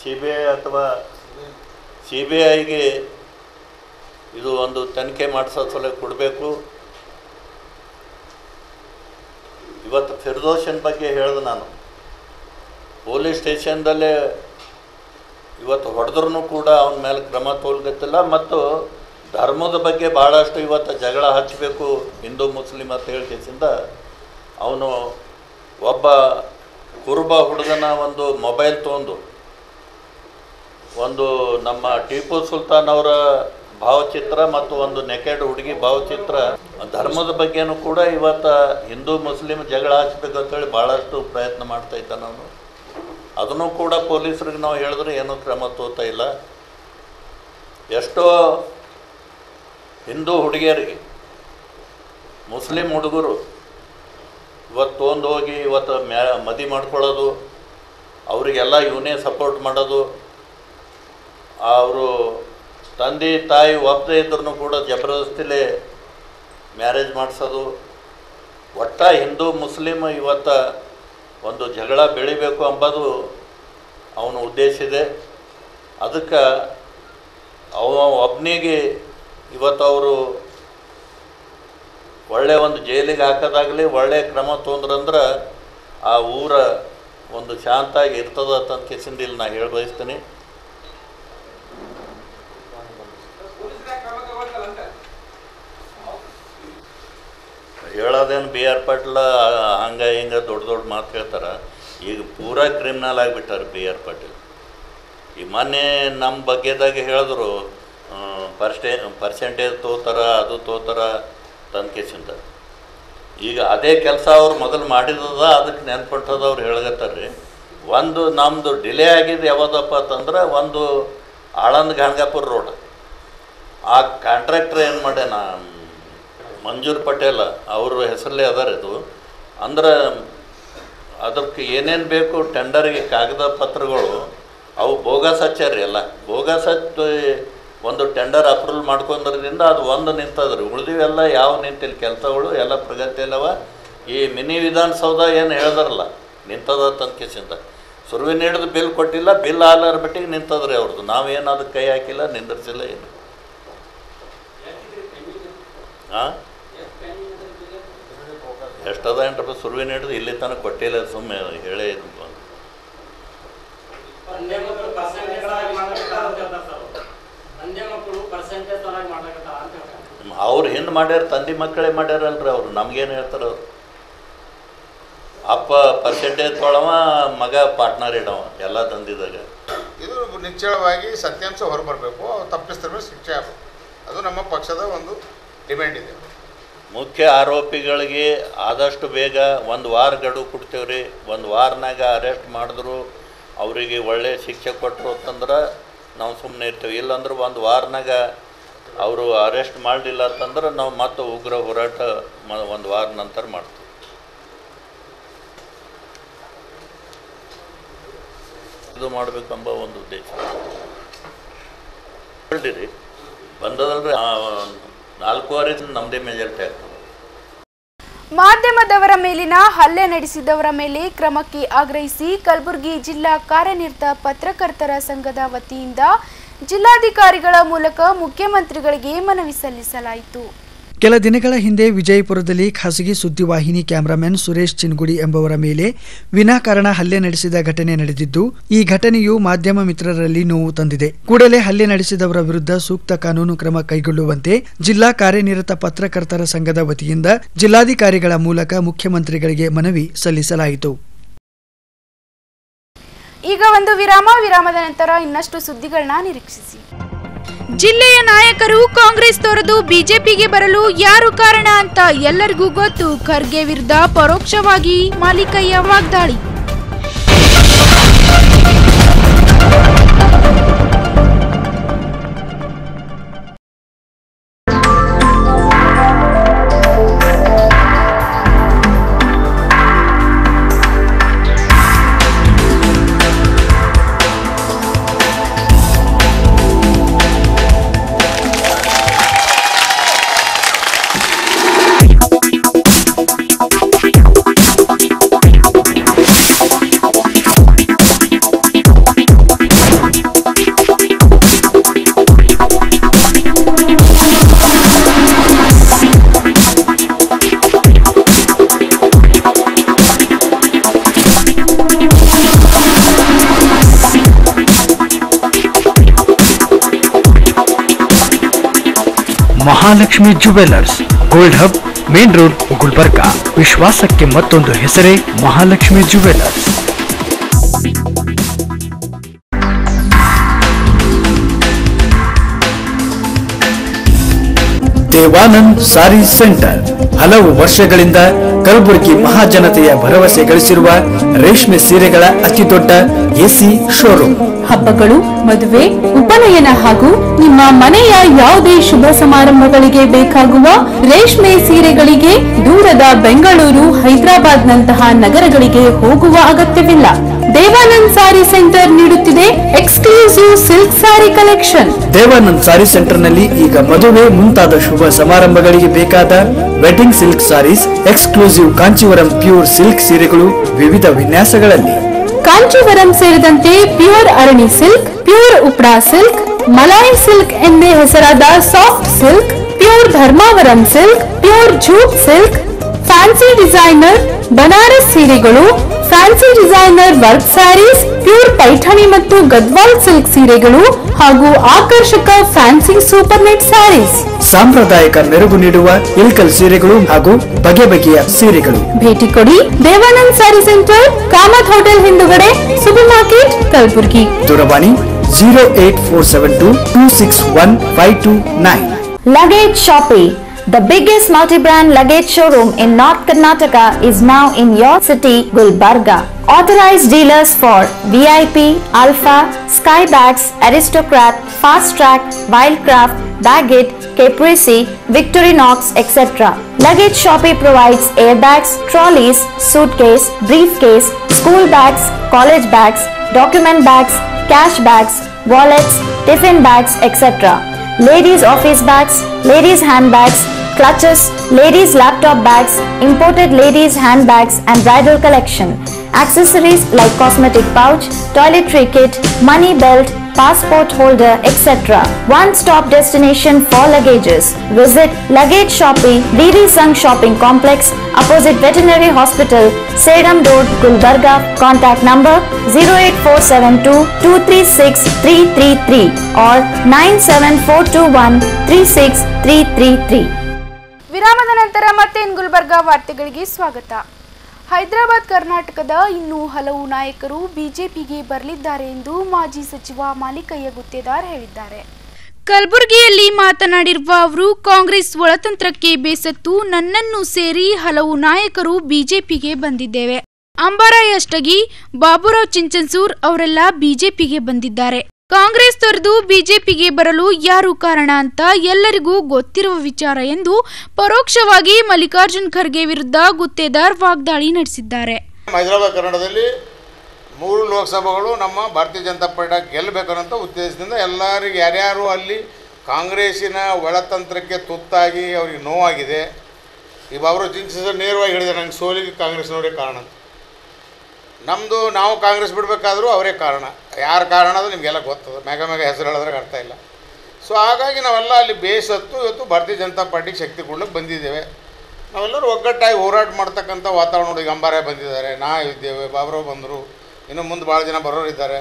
ಸಿ ಬಿ ಐ ಅಥವಾ ಸಿ ಬಿ ಐಗೆ ಇದು ಒಂದು ತನಿಖೆ ಮಾಡಿಸೋ ಸಲ ಕೊಡಬೇಕು. ಇವತ್ತು ಫಿರ್ದೋಷನ್ ಬಗ್ಗೆ ಹೇಳಿದೆ ನಾನು. ಪೊಲೀಸ್ ಸ್ಟೇಷನ್ದಲ್ಲೇ ಇವತ್ತು ಹೊಡೆದ್ರೂ ಕೂಡ ಅವನ ಮೇಲೆ ಕ್ರಮ ತೋಲ್ಗತ್ತಿಲ್ಲ ಮತ್ತು ಧರ್ಮದ ಬಗ್ಗೆ ಭಾಳಷ್ಟು ಇವತ್ತು ಜಗಳ ಹಚ್ಚಬೇಕು, ಹಿಂದೂ ಮುಸ್ಲಿಂ ಅಂತ ಹೇಳ್ತಿದ್ದ ಅವನು ಒಬ್ಬ ಕುರುಬ ಹುಡುಗನ ಒಂದು ಮೊಬೈಲ್ ತೊಗೊಂಡು ಒಂದು ನಮ್ಮ ಟಿಪ್ಪು ಸುಲ್ತಾನ್ ಅವರ ಭಾವಚಿತ್ರ ಮತ್ತು ಒಂದು ನೆಕೆಡ್ ಹುಡುಗಿ ಭಾವಚಿತ್ರ, ಧರ್ಮದ ಬಗ್ಗೆನೂ ಕೂಡ ಇವತ್ತು ಹಿಂದೂ ಮುಸ್ಲಿಂ ಜಗಳ ಹಚ್ಬೇಕು ಅಂತೇಳಿ ಭಾಳಷ್ಟು ಪ್ರಯತ್ನ ಮಾಡ್ತಾ ಇದ್ದಾನೆ ಅವನು. ಅದನ್ನು ಕೂಡ ಪೊಲೀಸರಿಗೆ ನಾವು ಹೇಳಿದ್ರೆ ಏನೂ ಕ್ರಮ ತೋತಾ ಇಲ್ಲ. ಎಷ್ಟೋ ಹಿಂದೂ ಹುಡುಗಿಯರಿಗೆ, ಮುಸ್ಲಿಂ ಹುಡುಗರು ಇವತ್ತು ತೊಗೊಂಡು ಹೋಗಿ ಇವತ್ತು ಮ್ಯಾ ಮದಿ ಮಾಡ್ಕೊಳ್ಳೋದು, ಅವರಿಗೆಲ್ಲ ಇವನೇ ಸಪೋರ್ಟ್ ಮಾಡೋದು ಅವರು ತಂದೆ, ತಾಯಿ ಒಪ್ಪದೇ ಇದ್ರೂ ಕೂಡ ಜಬರ್ದಸ್ತಿಲೇ ಮ್ಯಾರೇಜ್ ಮಾಡಿಸೋದು. ಒಟ್ಟ ಹಿಂದೂ ಮುಸ್ಲಿಮ್ ಇವತ್ತು ಒಂದು ಜಗಳ ಬೆಳಿಬೇಕು ಅಂಬೋದು ಅವನ ಉದ್ದೇಶ ಇದೆ. ಅದಕ್ಕೆ ಅವ ಒಬ್ಬನಿಗೆ ಇವತ್ತು ಅವರು ಒಳ್ಳೆ ಒಂದು ಜೈಲಿಗೆ ಹಾಕೋದಾಗಲಿ ಒಳ್ಳೆಯ ಕ್ರಮ ತೊಂದ್ರಂದ್ರೆ ಆ ಊರ ಒಂದು ಶಾಂತಾಗಿ ಇರ್ತದ ಅಂತ ಇಲ್ಲಿ ನಾ ಹೇಳಿ ಬಯಸ್ತೀನಿ ಹೇಳೋದೇನು ಬಿ ಆರ್ ಪಾಟೀಲ, ಹಂಗೆ ಹಿಂಗೆ ದೊಡ್ಡ ದೊಡ್ಡ ಮಾತು ಹೇಳ್ತಾರೆ ಈಗ ಪೂರಾ ಕ್ರಿಮಿನಲ್ ಆಗಿಬಿಟ್ಟಾರೆ ಬಿ ಆರ್ ಪಾಟೀಲ್. ಈ ಮೊನ್ನೆ ನಮ್ಮ ಬಗ್ಗೆದಾಗ ಹೇಳಿದ್ರು ಪರ್ಸ್ಟೇ ಪರ್ಸೆಂಟೇಜ್ ತೋತಾರ, ಅದು ತೋತಾರ ತನ್ಕೇಸಿಂದ ಈಗ ಅದೇ ಕೆಲಸ ಅವ್ರು ಮೊದಲು ಮಾಡಿದದ ಅದಕ್ಕೆ ನೆನ್ಪಟ್ಟದ ಅವ್ರು ಹೇಳಕತ್ತಾರೆ ರೀ ಒಂದು ನಮ್ಮದು ಡಿಲೇ ಆಗಿದ್ದು ಯಾವುದಪ್ಪ ಅಂತಂದ್ರೆ, ಒಂದು ಆಳಂದ ಗಾಣಗಾಪುರ ರೋಡ್. ಆ ಕಾಂಟ್ರಾಕ್ಟ್ರ್ ಏನು ಮಾಡ್ಯಾನ ಮಂಜೂರ್ ಪಟೇಲ ಅವ್ರ ಹೆಸರಲ್ಲೇ ಅದಾರ ಇದು. ಅಂದ್ರೆ ಅದಕ್ಕೆ ಏನೇನು ಬೇಕು ಟೆಂಡರ್ಗೆ ಕಾಗದ ಪತ್ರಗಳು, ಅವು ಬೋಗಸ್ ಹಚ್ಚಾರ್ರಿ ಎಲ್ಲ. ಬೋಗಸ್ ಹಚ್ಚಿ ಒಂದು ಟೆಂಡರ್ ಅಪ್ರೂವಲ್ ಮಾಡ್ಕೊಂಡ್ರಿಂದ ಅದು ಒಂದು ನಿಂತದ್ರಿ ಉಳಿದಿವೆಲ್ಲ ಯಾವ ನಿಂತಿಲ್ಲ ಕೆಲಸಗಳು ಎಲ್ಲ ಪ್ರಗತಿ ಅಲ್ಲವ ಈ ಮಿನಿ ವಿಧಾನಸೌಧ ಏನು ಹೇಳಿದ್ರಲ್ಲ, ನಿಂತದ ತನಕಿಸಿಂದ ಸುರುವಿನ ಹಿಡಿದು ಬಿಲ್ ಕೊಟ್ಟಿಲ್ಲ, ಬಿಲ್ ಆಲಾರ ಬಿಟ್ಟಿಗೆ ನಿಂತದ್ರಿ ಅವ್ರದ್ದು ನಾವೇನು ಅದಕ್ಕೆ ಕೈ ಹಾಕಿಲ್ಲ, ನಿಂದಿರ್ಸಿಲ್ಲ ಏನು. ಹಾಂ ಎಷ್ಟದ ಎಂಟು ರೂಪಾಯಿ ಸುರುವಿನ ಹಿಡಿದು ಇಲ್ಲಿ ತನಕ ಕೊಟ್ಟಿಲ್ಲ ಸುಮ್ಮನೆ ಹೇಳೇ ಇದು ಅವ್ರು ಹಿಂದೆ ಮಾಡ್ಯಾರ ತಂದೆ ಮಕ್ಕಳೇ ಮಾಡ್ಯಾರಲ್ರಿ ಅವ್ರು ನಮ್ಗೇನು ಹೇಳ್ತಾರೆ ಅವ್ರು. ಅಪ್ಪ ಪರ್ಸೆಂಟೇಜ್ ತೊಳವ ಮಗ ಪಾರ್ಟ್ನರ್ ಇಡವ ಎಲ್ಲ ತಂದಿದಾಗ. ಇದು ನಿಶ್ಚಳವಾಗಿ ಸತ್ಯಾಂಶ ಹೊರಬರಬೇಕು ತಪ್ಪಿಸ್ತರ ಮೇಲೆ ಶಿಕ್ಷೆ ಆಗಬೇಕು. ಅದು ನಮ್ಮ ಪಕ್ಷದ ಒಂದು ಡಿಮ್ಯಾಂಡ್ ಇದೆ. ಮುಖ್ಯ ಆರೋಪಿಗಳಿಗೆ ಆದಷ್ಟು ಬೇಗ ಒಂದು ವಾರ ಗಡುವು ಕೊಡ್ತೇವ್ರಿ. ಒಂದು ವಾರನಾಗ ಅರೆಸ್ಟ್ ಮಾಡಿದ್ರು. ಅವರಿಗೆ ಒಳ್ಳೆಯ ಶಿಕ್ಷೆ ಕೊಟ್ಟರು ಅಂತಂದ್ರೆ ನಾವು ಸುಮ್ಮನೆ ಇರ್ತೇವೆ. ಇಲ್ಲಾಂದ್ರೆ ಒಂದು ವಾರನಾಗ ಅವರು ಅರೆಸ್ಟ್ ಮಾಡಲಿಲ್ಲ ಅಂತಂದ್ರೆ ನಾವು ಮತ್ತೆ ಉಗ್ರ ಹೋರಾಟ ಮ, ಒಂದು ವಾರ ನಂತರ ಮಾಡ್ತೀವಿ. ಇದು ಮಾಡಬೇಕೆಂಬ ಒಂದು ಉದ್ದೇಶ. ಹೇಳಿರಿ. ಬಂದದಂದ್ರೆ ನಾಲ್ಕೂವರೆ ನಮ್ಮದೇ ಮೆಜಾರಿಟಿ ಆಗ್ತದೆ ಮಾಧ್ಯಮದವರ ಮೇಲಿನ ಹಲ್ಲೆ ನಡೆಸಿದವರ ಮೇಲೆ ಕ್ರಮಕ್ಕೆ ಆಗ್ರಹಿಸಿ ಕಲಬುರಗಿ ಜಿಲ್ಲಾ ಕಾರ್ಯನಿರತ ಪತ್ರಕರ್ತರ ಸಂಘದ ವತಿಯಿಂದ ಜಿಲ್ಲಾಧಿಕಾರಿಗಳ ಮೂಲಕ ಮುಖ್ಯಮಂತ್ರಿಗಳಿಗೆ ಮನವಿ ಸಲ್ಲಿಸಲಾಯಿತು. ಕೆಲ ದಿನಗಳ ಹಿಂದೆ ವಿಜಯಪುರದಲ್ಲಿ ಖಾಸಗಿ ಸುದ್ದಿವಾಹಿನಿ ಕ್ಯಾಮರಾಮನ್ ಸುರೇಶ್ ಚಿನ್ಗುಡಿ ಎಂಬುವರ ಮೇಲೆ ವಿನಾಕಾರಣ ಹಲ್ಲೆ ನಡೆಸಿದ ಘಟನೆ ನಡೆದಿದ್ದು, ಈ ಘಟನೆಯು ಮಾಧ್ಯಮ ಮಿತ್ರರಲ್ಲಿ ನೋವು ತಂದಿದೆ. ಕೂಡಲೇ ಹಲ್ಲೆ ನಡೆಸಿದವರ ವಿರುದ್ಧ ಸೂಕ್ತ ಕಾನೂನು ಕ್ರಮ ಕೈಗೊಳ್ಳುವಂತೆ ಜಿಲ್ಲಾ ಕಾರ್ಯನಿರತ ಪತ್ರಕರ್ತರ ಸಂಘದ ವತಿಯಿಂದ ಜಿಲ್ಲಾಧಿಕಾರಿಗಳ ಮೂಲಕ ಮುಖ್ಯಮಂತ್ರಿಗಳಿಗೆ ಮನವಿ ಸಲ್ಲಿಸಲಾಯಿತು. ಈಗ ಒಂದು ವಿರಾಮ, ವಿರಾಮದ ನಂತರ ಇನ್ನಷ್ಟು ಸುದ್ದಿಗಳನ್ನ ನಿರೀಕ್ಷಿಸಿ. ಜಿಲ್ಲೆಯ ನಾಯಕರು ಕಾಂಗ್ರೆಸ್ ತೊರೆದು ಬಿಜೆಪಿಗೆ ಬರಲು ಯಾರು ಕಾರಣ ಅಂತ ಎಲ್ಲರಿಗೂ ಗೊತ್ತು. ಖರ್ಗೆ ವಿರುದ್ಧ ಪರೋಕ್ಷವಾಗಿ ಮಾಲಿಕಯ್ಯ ವಾಗ್ದಾಳಿ. Mahalakshmi jewellers gold hub main road Gulbarga ವಿಶ್ವಾಸಕ್ಕೆ ಮತ್ತೊಂದು ಹೆಸರೇ Mahalakshmi jewellers Devanand saree centre. ಹಲವು ವರ್ಷಗಳಿಂದ ಕಲಬುರಗಿ ಮಹಾಜನತೆಯ ಭರವಸೆ ಗಳಿಸಿರುವ ರೇಷ್ಮೆ ಸೀರೆಗಳ ಅತಿ ದೊಡ್ಡ ಎಸಿ ಶೋರೂಮ್. ಹಬ್ಬಗಳು, ಮದುವೆ, ಉಪನಯನ ಹಾಗೂ ನಿಮ್ಮ ಮನೆಯ ಯಾವುದೇ ಶುಭ ಸಮಾರಂಭಗಳಿಗೆ ಬೇಕಾಗುವ ರೇಷ್ಮೆ ಸೀರೆಗಳಿಗೆ ದೂರದ ಬೆಂಗಳೂರು ಹೈದರಾಬಾದ್ ನಂತಹ ನಗರಗಳಿಗೆ ಹೋಗುವ ಅಗತ್ಯವಿಲ್ಲ. ದೇವಾನಂದ್ ಸಾರಿ ಸೆಂಟರ್ ನೀಡುತ್ತಿದೆ exclusive silk saree collection. Devanand saree ಸೆಂಟರ್ನಲ್ಲಿ ಈಗ ಮದುವೆ ಮುಂತಾದ ಶುಭ ಸಮಾರಂಭಗಳಿಗೆ ಬೇಕಾದ wedding silk sarees exclusive Kanchivaram pure silk ಸೀರೆಗಳು ವಿವಿಧ ವಿನ್ಯಾಸಗಳಲ್ಲಿ. ಕಾಂಚಿವರಂ ಸೇರಿದಂತೆ pure Arani silk pure Uppada silk Malai silk ಎಂದೇ ಹೆಸರಾದ soft silk pure Dharmavaram silk pure jute silk fancy designer Banaras ಸೀರೆಗಳು fancy designer work sarees pure Paithani ಮತ್ತು ಗದ್ವಾಲ್ ಸಿಲ್ಕ್ ಸೀರೆಗಳು ಹಾಗೂ ಆಕರ್ಷಕ ಫ್ಯಾನ್ಸಿ ಸೂಪರ್ ನೆಟ್ ಸ್ಯಾರೀಸ್. ಸಾಂಪ್ರದಾಯಿಕ ಮೆರುಗು ನೀಡುವ ಇಲ್ಕಲ್ ಸೀರೆಗಳು ಹಾಗೂ ಬಗೆ ಬಗೆಯ ಸೀರೆಗಳು. ಭೇಟಿ ಕೊಡಿ Devanand saree centre Kamath hotel ಹಿಂದುಗಡೆ ಸೂಪರ್ ಮಾರ್ಕೆಟ್ ಕಲಬುರಗಿ. ದೂರವಾಣಿ zero eight four seven two two six one five two nine. Luggage Shoppe, the biggest multi-brand luggage showroom in North Karnataka is now in your city, Gulbarga. Authorized dealers for VIP, Alpha, Skybags, Aristocrat, Fast Track, Wildcraft, Baggett, Caprese, Victorinox, etc. Luggage Shoppe provides airbags, trolleys, suitcase, briefcase, school bags, college bags, document bags, cash bags, wallets, tiffin bags, etc ladies office bags, ladies handbags, clutches, ladies laptop bags, imported ladies handbags and bridal collection, accessories like cosmetic pouch, toiletry kit, money belt, passport holder, etc. One-stop destination for luggages. Visit Luggage Shopping, BD Sung Shopping Complex, opposite Veterinary Hospital, Sedam Road, Gulbarga. Contact number 08472 236 333 or 97421 36333. ವಿರಾಮದ ನಂತರ ಮತ್ತೆ ಗುಲ್ಬರ್ಗ ವಾರ್ತೆಗಳಿಗೆ ಸ್ವಾಗತ. ಹೈದರಾಬಾದ್ ಕರ್ನಾಟಕದ ಇನ್ನೂ ಹಲವು ನಾಯಕರು ಬಿಜೆಪಿಗೆ ಬರಲಿದ್ದಾರೆ ಎಂದು ಮಾಜಿ ಸಚಿವ ಮಾಲಿಕಯ್ಯ ಗುತ್ತೇದಾರ್ ಹೇಳಿದ್ದಾರೆ. ಕಲಬುರಗಿಯಲ್ಲಿ ಮಾತನಾಡಿರುವ ಅವರು, ಕಾಂಗ್ರೆಸ್ ಒಳತಂತ್ರಕ್ಕೆ ಬೇಸತ್ತು ನನ್ನನ್ನು ಸೇರಿ ಹಲವು ನಾಯಕರು ಬಿಜೆಪಿಗೆ ಬಂದಿದ್ದೇವೆ. ಅಂಬಾರಾಯ್ ಅಷ್ಟಗಿ ಬಾಬುರಾವ್ ಚಿಂಚನ್ಸೂರ್ ಅವರೆಲ್ಲ ಬಿಜೆಪಿಗೆ ಬಂದಿದ್ದಾರೆ. ಕಾಂಗ್ರೆಸ್ ತೊರೆದು ಬಿಜೆಪಿಗೆ ಬರಲು ಯಾರು ಕಾರಣ ಅಂತ ಎಲ್ಲರಿಗೂ ಗೊತ್ತಿರುವ ವಿಚಾರ ಎಂದು ಪರೋಕ್ಷವಾಗಿ ಮಲ್ಲಿಕಾರ್ಜುನ್ ಖರ್ಗೆ ವಿರುದ್ಧ ಗುತ್ತೇದಾರ್ ವಾಗ್ದಾಳಿ ನಡೆಸಿದ್ದಾರೆ. ಹೈದರಾಬಾದ್ ಕನ್ನಡದಲ್ಲಿ ಮೂರು ಲೋಕಸಭೆಗಳು ನಮ್ಮ ಭಾರತೀಯ ಜನತಾ ಪಾರ್ಟಿ ಗೆಲ್ಲಬೇಕು ಅನ್ನೋಂಥ ಉದ್ದೇಶದಿಂದ ಎಲ್ಲರಿಗೂ ಯಾರ್ಯಾರು ಅಲ್ಲಿ ಕಾಂಗ್ರೆಸ್ಸಿನ ಒಳತಂತ್ರಕ್ಕೆ ತುತ್ತಾಗಿ ಅವರಿಗೆ ನೋವಾಗಿದೆ. ಈ ಅವರು ನೇರವಾಗಿ ಹೇಳಿದೆ ನಂಗೆ ಸೋಲಿಗೆ ಕಾಂಗ್ರೆಸ್ನವರೇ ಕಾರಣ ನಮ್ಮದು ನಾವು ಕಾಂಗ್ರೆಸ್ ಬಿಡಬೇಕಾದ್ರೂ ಅವರೇ ಕಾರಣ. ಯಾರ ಕಾರಣ ಅದು ನಿಮಗೆಲ್ಲ ಗೊತ್ತದ ಮೆಗ ಮೆಗ ಹೆಸರು ಹೇಳಿದ್ರೆ ಅರ್ಥ ಇಲ್ಲ. ಸೊ ಹಾಗಾಗಿ ನಾವೆಲ್ಲ ಅಲ್ಲಿ ಬೇಸತ್ತು ಇವತ್ತು ಭಾರತೀಯ ಜನತಾ ಪಾರ್ಟಿಗೆ ಶಕ್ತಿ ಕೊಡ್ಲಿಕ್ಕೆ ಬಂದಿದ್ದೇವೆ. ನಾವೆಲ್ಲರೂ ಒಗ್ಗಟ್ಟಾಗಿ ಹೋರಾಟ ಮಾಡ್ತಕ್ಕಂಥ ವಾತಾವರಣ ಈಗ ಅಂಬಾರೆ ಬಂದಿದ್ದಾರೆ. ನಾ ಇದ್ದೇವೆ ಬಾಬ್ರಾವ್ ಬಂದರು, ಇನ್ನು ಮುಂದೆ ಭಾಳ ಜನ ಬರೋರು ಇದ್ದಾರೆ.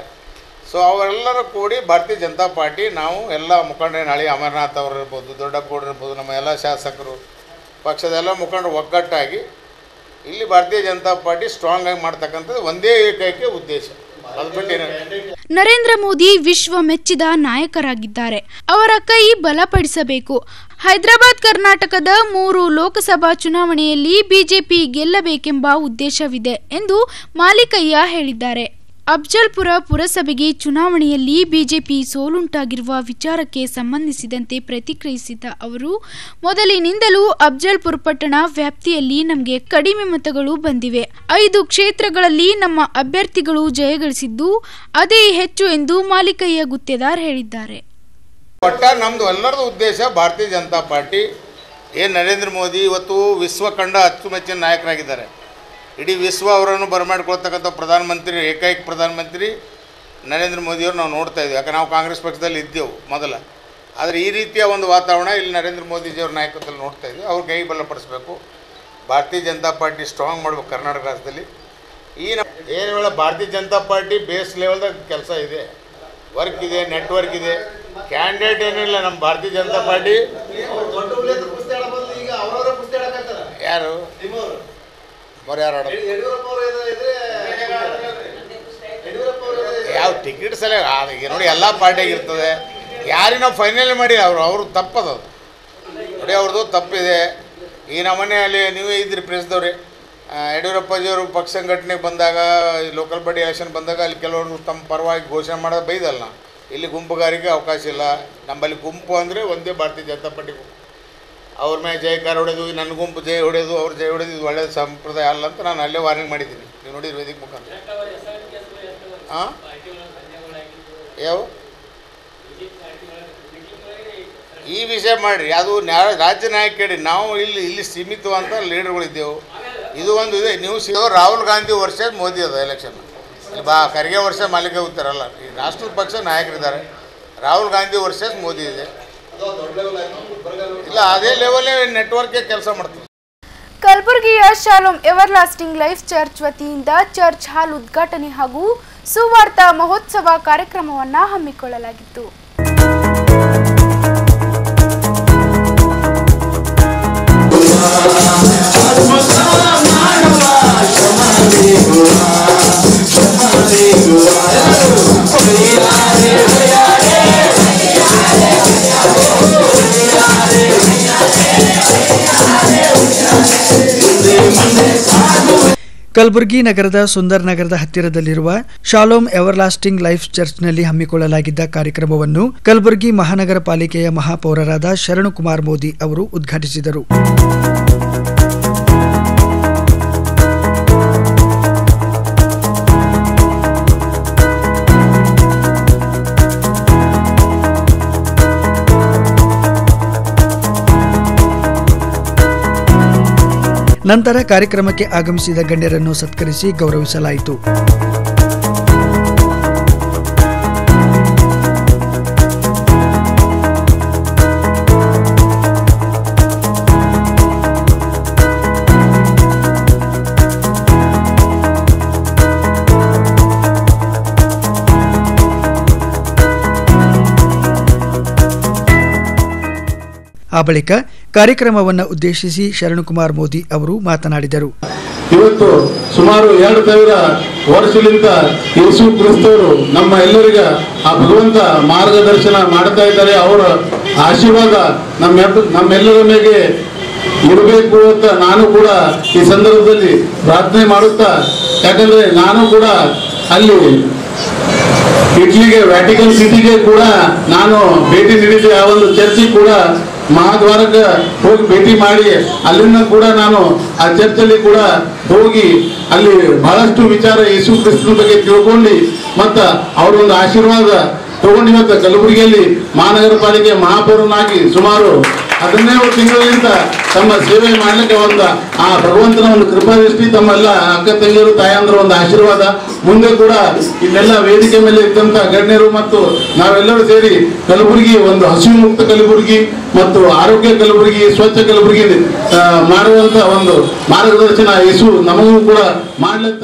ಸೊ ಅವರೆಲ್ಲರೂ ಕೂಡಿ ಭಾರತೀಯ ಜನತಾ ಪಾರ್ಟಿ, ನಾವು ಎಲ್ಲ ಮುಖಂಡ್ರೆ, ನಾಳೆ ಅಮರನಾಥ್ ಅವರು ಇರ್ಬೋದು ದೊಡ್ಡಪ್ಪಗೌಡರು ಇರ್ಬೋದು, ನಮ್ಮ ಎಲ್ಲ ಶಾಸಕರು, ಪಕ್ಷದ ಎಲ್ಲ ಮುಖಂಡರು ಒಗ್ಗಟ್ಟಾಗಿ ಇಲ್ಲಿ ಭಾರತೀಯ ಜನತಾ ಪಾರ್ಟಿ ಸ್ಟ್ರಾಂಗ್ ಆಗಿ ಮಾಡ್ತಕ್ಕಂಥದ್ದು ಒಂದೇ ಏಕೈಕ ಉದ್ದೇಶ. ನರೇಂದ್ರ ಮೋದಿ ವಿಶ್ವ ಮೆಚ್ಚಿದ ನಾಯಕರಾಗಿದ್ದಾರೆ. ಅವರ ಕೈ ಬಲಪಡಿಸಬೇಕು. ಹೈದರಾಬಾದ್ ಕರ್ನಾಟಕದ ಮೂರು ಲೋಕಸಭಾ ಚುನಾವಣೆಯಲ್ಲಿ ಬಿಜೆಪಿ ಗೆಲ್ಲಬೇಕೆಂಬ ಉದ್ದೇಶವಿದೆ ಎಂದು ಮಾಲಿಕಯ್ಯ ಹೇಳಿದ್ದಾರೆ. ಅಫ್ಜಲ್ಪುರ ಪುರಸಭೆಗೆ ಚುನಾವಣೆಯಲ್ಲಿ ಬಿಜೆಪಿ ಸೋಲುಂಟಾಗಿರುವ ವಿಚಾರಕ್ಕೆ ಸಂಬಂಧಿಸಿದಂತೆ ಪ್ರತಿಕ್ರಿಯಿಸಿದ ಅವರು, ಮೊದಲಿನಿಂದಲೂ ಅಫ್ಜಲ್ಪುರ ಪಟ್ಟಣ ವ್ಯಾಪ್ತಿಯಲ್ಲಿ ನಮಗೆ ಕಡಿಮೆ ಮತಗಳು ಬಂದಿವೆ. ಐದು ಕ್ಷೇತ್ರಗಳಲ್ಲಿ ನಮ್ಮ ಅಭ್ಯರ್ಥಿಗಳು ಜಯಗಳಿಸಿದ್ದು, ಅದೇ ಹೆಚ್ಚು ಎಂದು ಮಾಲಿಕಯ್ಯ ಗುತ್ತೇದಾರ್ ಹೇಳಿದ್ದಾರೆ. ನಮ್ದು ಉದ್ದೇಶ ಭಾರತೀಯ ಜನತಾ ಪಾರ್ಟಿ. ಏ ನರೇಂದ್ರ ಮೋದಿ ಇವತ್ತು ವಿಶ್ವ ಕಂಡ ಅಚ್ಚುಮೆಚ್ಚಿನ ನಾಯಕರಾಗಿದ್ದಾರೆ. ಇಡೀ ವಿಶ್ವ ಅವರನ್ನು ಬರಮಾಡ್ಕೊಳ್ತಕ್ಕಂಥ ಪ್ರಧಾನಮಂತ್ರಿ ಏಕೈಕ ಪ್ರಧಾನಮಂತ್ರಿ ನರೇಂದ್ರ ಮೋದಿಯವರು ನಾವು ನೋಡ್ತಾ ಇದ್ದೀವಿ. ಯಾಕೆ ನಾವು ಕಾಂಗ್ರೆಸ್ ಪಕ್ಷದಲ್ಲಿ ಇದ್ದೆವು ಮೊದಲ. ಆದರೆ ಈ ರೀತಿಯ ಒಂದು ವಾತಾವರಣ ಇಲ್ಲಿ ನರೇಂದ್ರ ಮೋದಿಜಿಯವ್ರ ನಾಯಕತ್ವದಲ್ಲಿ ನೋಡ್ತಾ ಇದ್ದೀವಿ. ಅವ್ರ ಕೈ ಬಲಪಡಿಸ್ಬೇಕು. ಭಾರತೀಯ ಜನತಾ ಪಾರ್ಟಿ ಸ್ಟ್ರಾಂಗ್ ಮಾಡಬೇಕು ಕರ್ನಾಟಕ ರಾಜ್ಯದಲ್ಲಿ. ಈ ಏನು ಹೇಳ ಭಾರತೀಯ ಜನತಾ ಪಾರ್ಟಿ ಬೇಸ್ ಲೆವೆಲ್ದಾಗ ಕೆಲಸ ಇದೆ. ವರ್ಕ್ ಇದೆ, ನೆಟ್ವರ್ಕ್ ಇದೆ. ಕ್ಯಾಂಡಿಡೇಟ್ ಏನಿಲ್ಲ ನಮ್ಮ ಭಾರತೀಯ ಜನತಾ ಪಾರ್ಟಿ. ಯಾರು? ಯಾರು ಆಡೋದು? ಯಾವ ಟಿಕೆಟ್ ಸಲ ಈಗ ನೋಡಿ ಎಲ್ಲ ಪಾರ್ಟಿಯಾಗ ಇರ್ತದೆ ಯಾರಿಗೆ ನಾವು ಫೈನಲ್ ಮಾಡಿ ಅವರು ಅವರು ತಪ್ಪದು. ಅದು ನೋಡಿ ಅವ್ರದ್ದು ತಪ್ಪಿದೆ. ಈ ನಮ್ಮನೆ ಅಲ್ಲಿ ನೀವೇ ಇದ್ರಿ ಪ್ರೆಸ್ದವ್ರಿ. ಯಡಿಯೂರಪ್ಪಾಜಿಯವರು ಪಕ್ಷ ಸಂಘಟನೆಗೆ ಬಂದಾಗ ಈ ಲೋಕಲ್ ಬಾಡಿ ಎಲೆಕ್ಷನ್ ಬಂದಾಗ ಅಲ್ಲಿ ಕೆಲವರು ತಮ್ಮ ಪರವಾಗಿ ಘೋಷಣೆ ಮಾಡೋದು ಬೈದಲ್ಲ ಇಲ್ಲಿ ಗುಂಪುಗಾರಿಕೆ ಅವಕಾಶ ಇಲ್ಲ. ನಮ್ಮಲ್ಲಿ ಗುಂಪು ಅಂದರೆ ಒಂದೇ ಭಾರತೀಯ ಜನತಾ ಪಾರ್ಟಿ ಗುಂಪು ಅವ್ರ ಮೇಲೆ ಜಯಕಾರ ಹೊಡೆದು ನನ್ನ ಗುಂಪು ಜಯ ಹೊಡೆದು ಅವ್ರು ಜಯ ಹೊಡೆದು ಇದು ಒಳ್ಳೆಯ ಸಂಪ್ರದಾಯ ಅಲ್ಲ ಅಂತ ನಾನು ಅಲ್ಲೇ ವಾರ್ನಿಂಗ್ ಮಾಡಿದ್ದೀನಿ. ನೀವು ನೋಡಿರಿ ವೇದಿಕೆ ಮುಖಾಂತರ. ಹಾಂ ಯಾವ? ಈ ವಿಷಯ ಮಾಡಿರಿ ಅದು ರಾಜ್ಯ ನಾಯಕ ಕೇಳಿ ನಾವು ಇಲ್ಲಿ ಇಲ್ಲಿ ಸೀಮಿತವಂತ ಲೀಡರ್ಗಳಿದ್ದೆವು. ಇದು ಒಂದು ಇದೆ ನೀವು ಸಿಗೋ ರಾಹುಲ್ ಗಾಂಧಿ ವರ್ಷ ಮೋದಿ ಅದ ಎಲೆಕ್ಷನ್ ಇಲ್ಲಿ ಬಾ ಖರ್ಗೆ ವರ್ಷ ಮಾಲೀಕ ಹೋಗ್ತಾರಲ್ಲ ಈ ರಾಷ್ಟ್ರದ ಪಕ್ಷ ನಾಯಕರಿದ್ದಾರೆ. ರಾಹುಲ್ ಗಾಂಧಿ ವರ್ಷ ಮೋದಿ ಇದೆ. ಇಲ್ಲ ಅದೇ ಲೆವೆಲ್ ನೆಟ್ವರ್ಕ್ ಕೆಲಸ ಮಾಡ್ತೀವಿ ಕಲಬುರಗಿಯ Shalom ever lasting life church ವತಿಯಿಂದ ಚರ್ಚ್ ಹಾಲ್ ಉದ್ಘಾಟನೆ ಹಾಗೂ ಸುವಾರ್ತಾ ಮಹೋತ್ಸವ ಕಾರ್ಯಕ್ರಮವನ್ನು ಹಮ್ಮಿಕೊಳ್ಳಲಾಗಿತ್ತು ಕಲಬುರಗಿ ನಗರದ ಸುಂದರ್ ನಗರದ ಹತ್ತಿರದಲ್ಲಿರುವ ಶಾಲೋಮ್ ಎವರ್ಲಾಸ್ಟಿಂಗ್ ಲೈಫ್ ಚರ್ಚ್ನಲ್ಲಿ ಹಮ್ಮಿಕೊಳ್ಳಲಾಗಿದ್ದ ಕಾರ್ಯಕ್ರಮವನ್ನು ಕಲಬುರಗಿ ಮಹಾನಗರ ಪಾಲಿಕೆಯ ಮಹಾಪೌರರಾದ ಶರಣಕುಮಾರ್ ಮೋದಿ ಅವರು ಉದ್ಘಾಟಿಸಿದರು. ನಂತರ ಕಾರ್ಯಕ್ರಮಕ್ಕೆ ಆಗಮಿಸಿದ ಗಣ್ಯರನ್ನು ಸತ್ಕರಿಸಿ ಗೌರವಿಸಲಾಯಿತು. ಆ ಬಳಿಕ ಕಾರ್ಯಕ್ರಮವನ್ನು ಉದ್ದೇಶಿಸಿ ಶರಣಕುಮಾರ್ ಮೋದಿ ಅವರು ಮಾತನಾಡಿದರು. ಇವತ್ತು ಸುಮಾರು ಎರಡು ಸಾವಿರ ವರ್ಷದಿಂದ ಯೇಸು ಕ್ರಿಸ್ತವರು ನಮ್ಮ ಎಲ್ಲರಿಗ ಆ ಭಗವಂತ ಮಾರ್ಗದರ್ಶನ ಮಾಡ್ತಾ ಇದ್ದಾರೆ. ಅವರ ಆಶೀರ್ವಾದ ನಮ್ಮ ನಮ್ಮೆಲ್ಲರ ಮೇಲೆ ಇರಬೇಕು ಅಂತ ನಾನು ಕೂಡ ಈ ಸಂದರ್ಭದಲ್ಲಿ ಪ್ರಾರ್ಥನೆ ಮಾಡುತ್ತಾ, ಯಾಕಂದ್ರೆ ನಾನು ಕೂಡ ಅಲ್ಲಿ ಇಟ್ಲಿಗೆ ವ್ಯಾಟಿಕನ್ ಸಿಟಿಗೆ ಕೂಡ ನಾನು ಭೇಟಿ ನೀಡಿದ್ದೆ. ಆ ಒಂದು ಚರ್ಚಿಗೆ ಕೂಡ ಮಹಾದ್ವಾರಕ್ಕೆ ಹೋಗಿ ಭೇಟಿ ಮಾಡಿ, ಅಲ್ಲಿಂದ ಕೂಡ ನಾನು ಆ ಚರ್ಚಲ್ಲಿ ಕೂಡ ಹೋಗಿ ಅಲ್ಲಿ ಬಹಳಷ್ಟು ವಿಚಾರ ಯೇಸು ಕ್ರಿಸ್ತನ ಬಗ್ಗೆ ತಿಳ್ಕೊಂಡು, ಮತ್ತ ಅವರೊಂದು ಆಶೀರ್ವಾದ ತಗೊಂಡು ಇವತ್ತು ಕಲಬುರಗಿಯಲ್ಲಿ ಮಹಾನಗರ ಪಾಲಿಕೆ ಮಹಾಪೌರನಾಗಿ ಸುಮಾರು ಹದಿನೈದು ತಿಂಗಳಿಂದ ತಮ್ಮ ಸೇವೆ ಮಾಡಲಿಕ್ಕೆ ಒಂದು ಆ ಭಗವಂತನ ಒಂದು ಕೃಪಾದೃಷ್ಟಿ, ತಮ್ಮೆಲ್ಲ ಅಕ್ಕ ತಂಗಿಯರು, ತಾಯಂದ್ರ ಒಂದು ಆಶೀರ್ವಾದ. ಮುಂದೆ ಕೂಡ ಇಲ್ಲೆಲ್ಲ ವೇದಿಕೆ ಮೇಲೆ ಇದ್ದಂತ ಗಣ್ಯರು ಮತ್ತು ನಾವೆಲ್ಲರೂ ಸೇರಿ ಕಲಬುರಗಿ, ಒಂದು ಹಸಿವು ಮುಕ್ತ ಕಲಬುರಗಿ ಮತ್ತು ಆರೋಗ್ಯ ಕಲಬುರಗಿ, ಸ್ವಚ್ಛ ಕಲಬುರಗಿ ಮಾಡುವಂಥ ಒಂದು ಮಾರ್ಗದರ್ಶನ ಇಸು ನಮಗೂ ಕೂಡ ಮಾಡ್ಲಂತ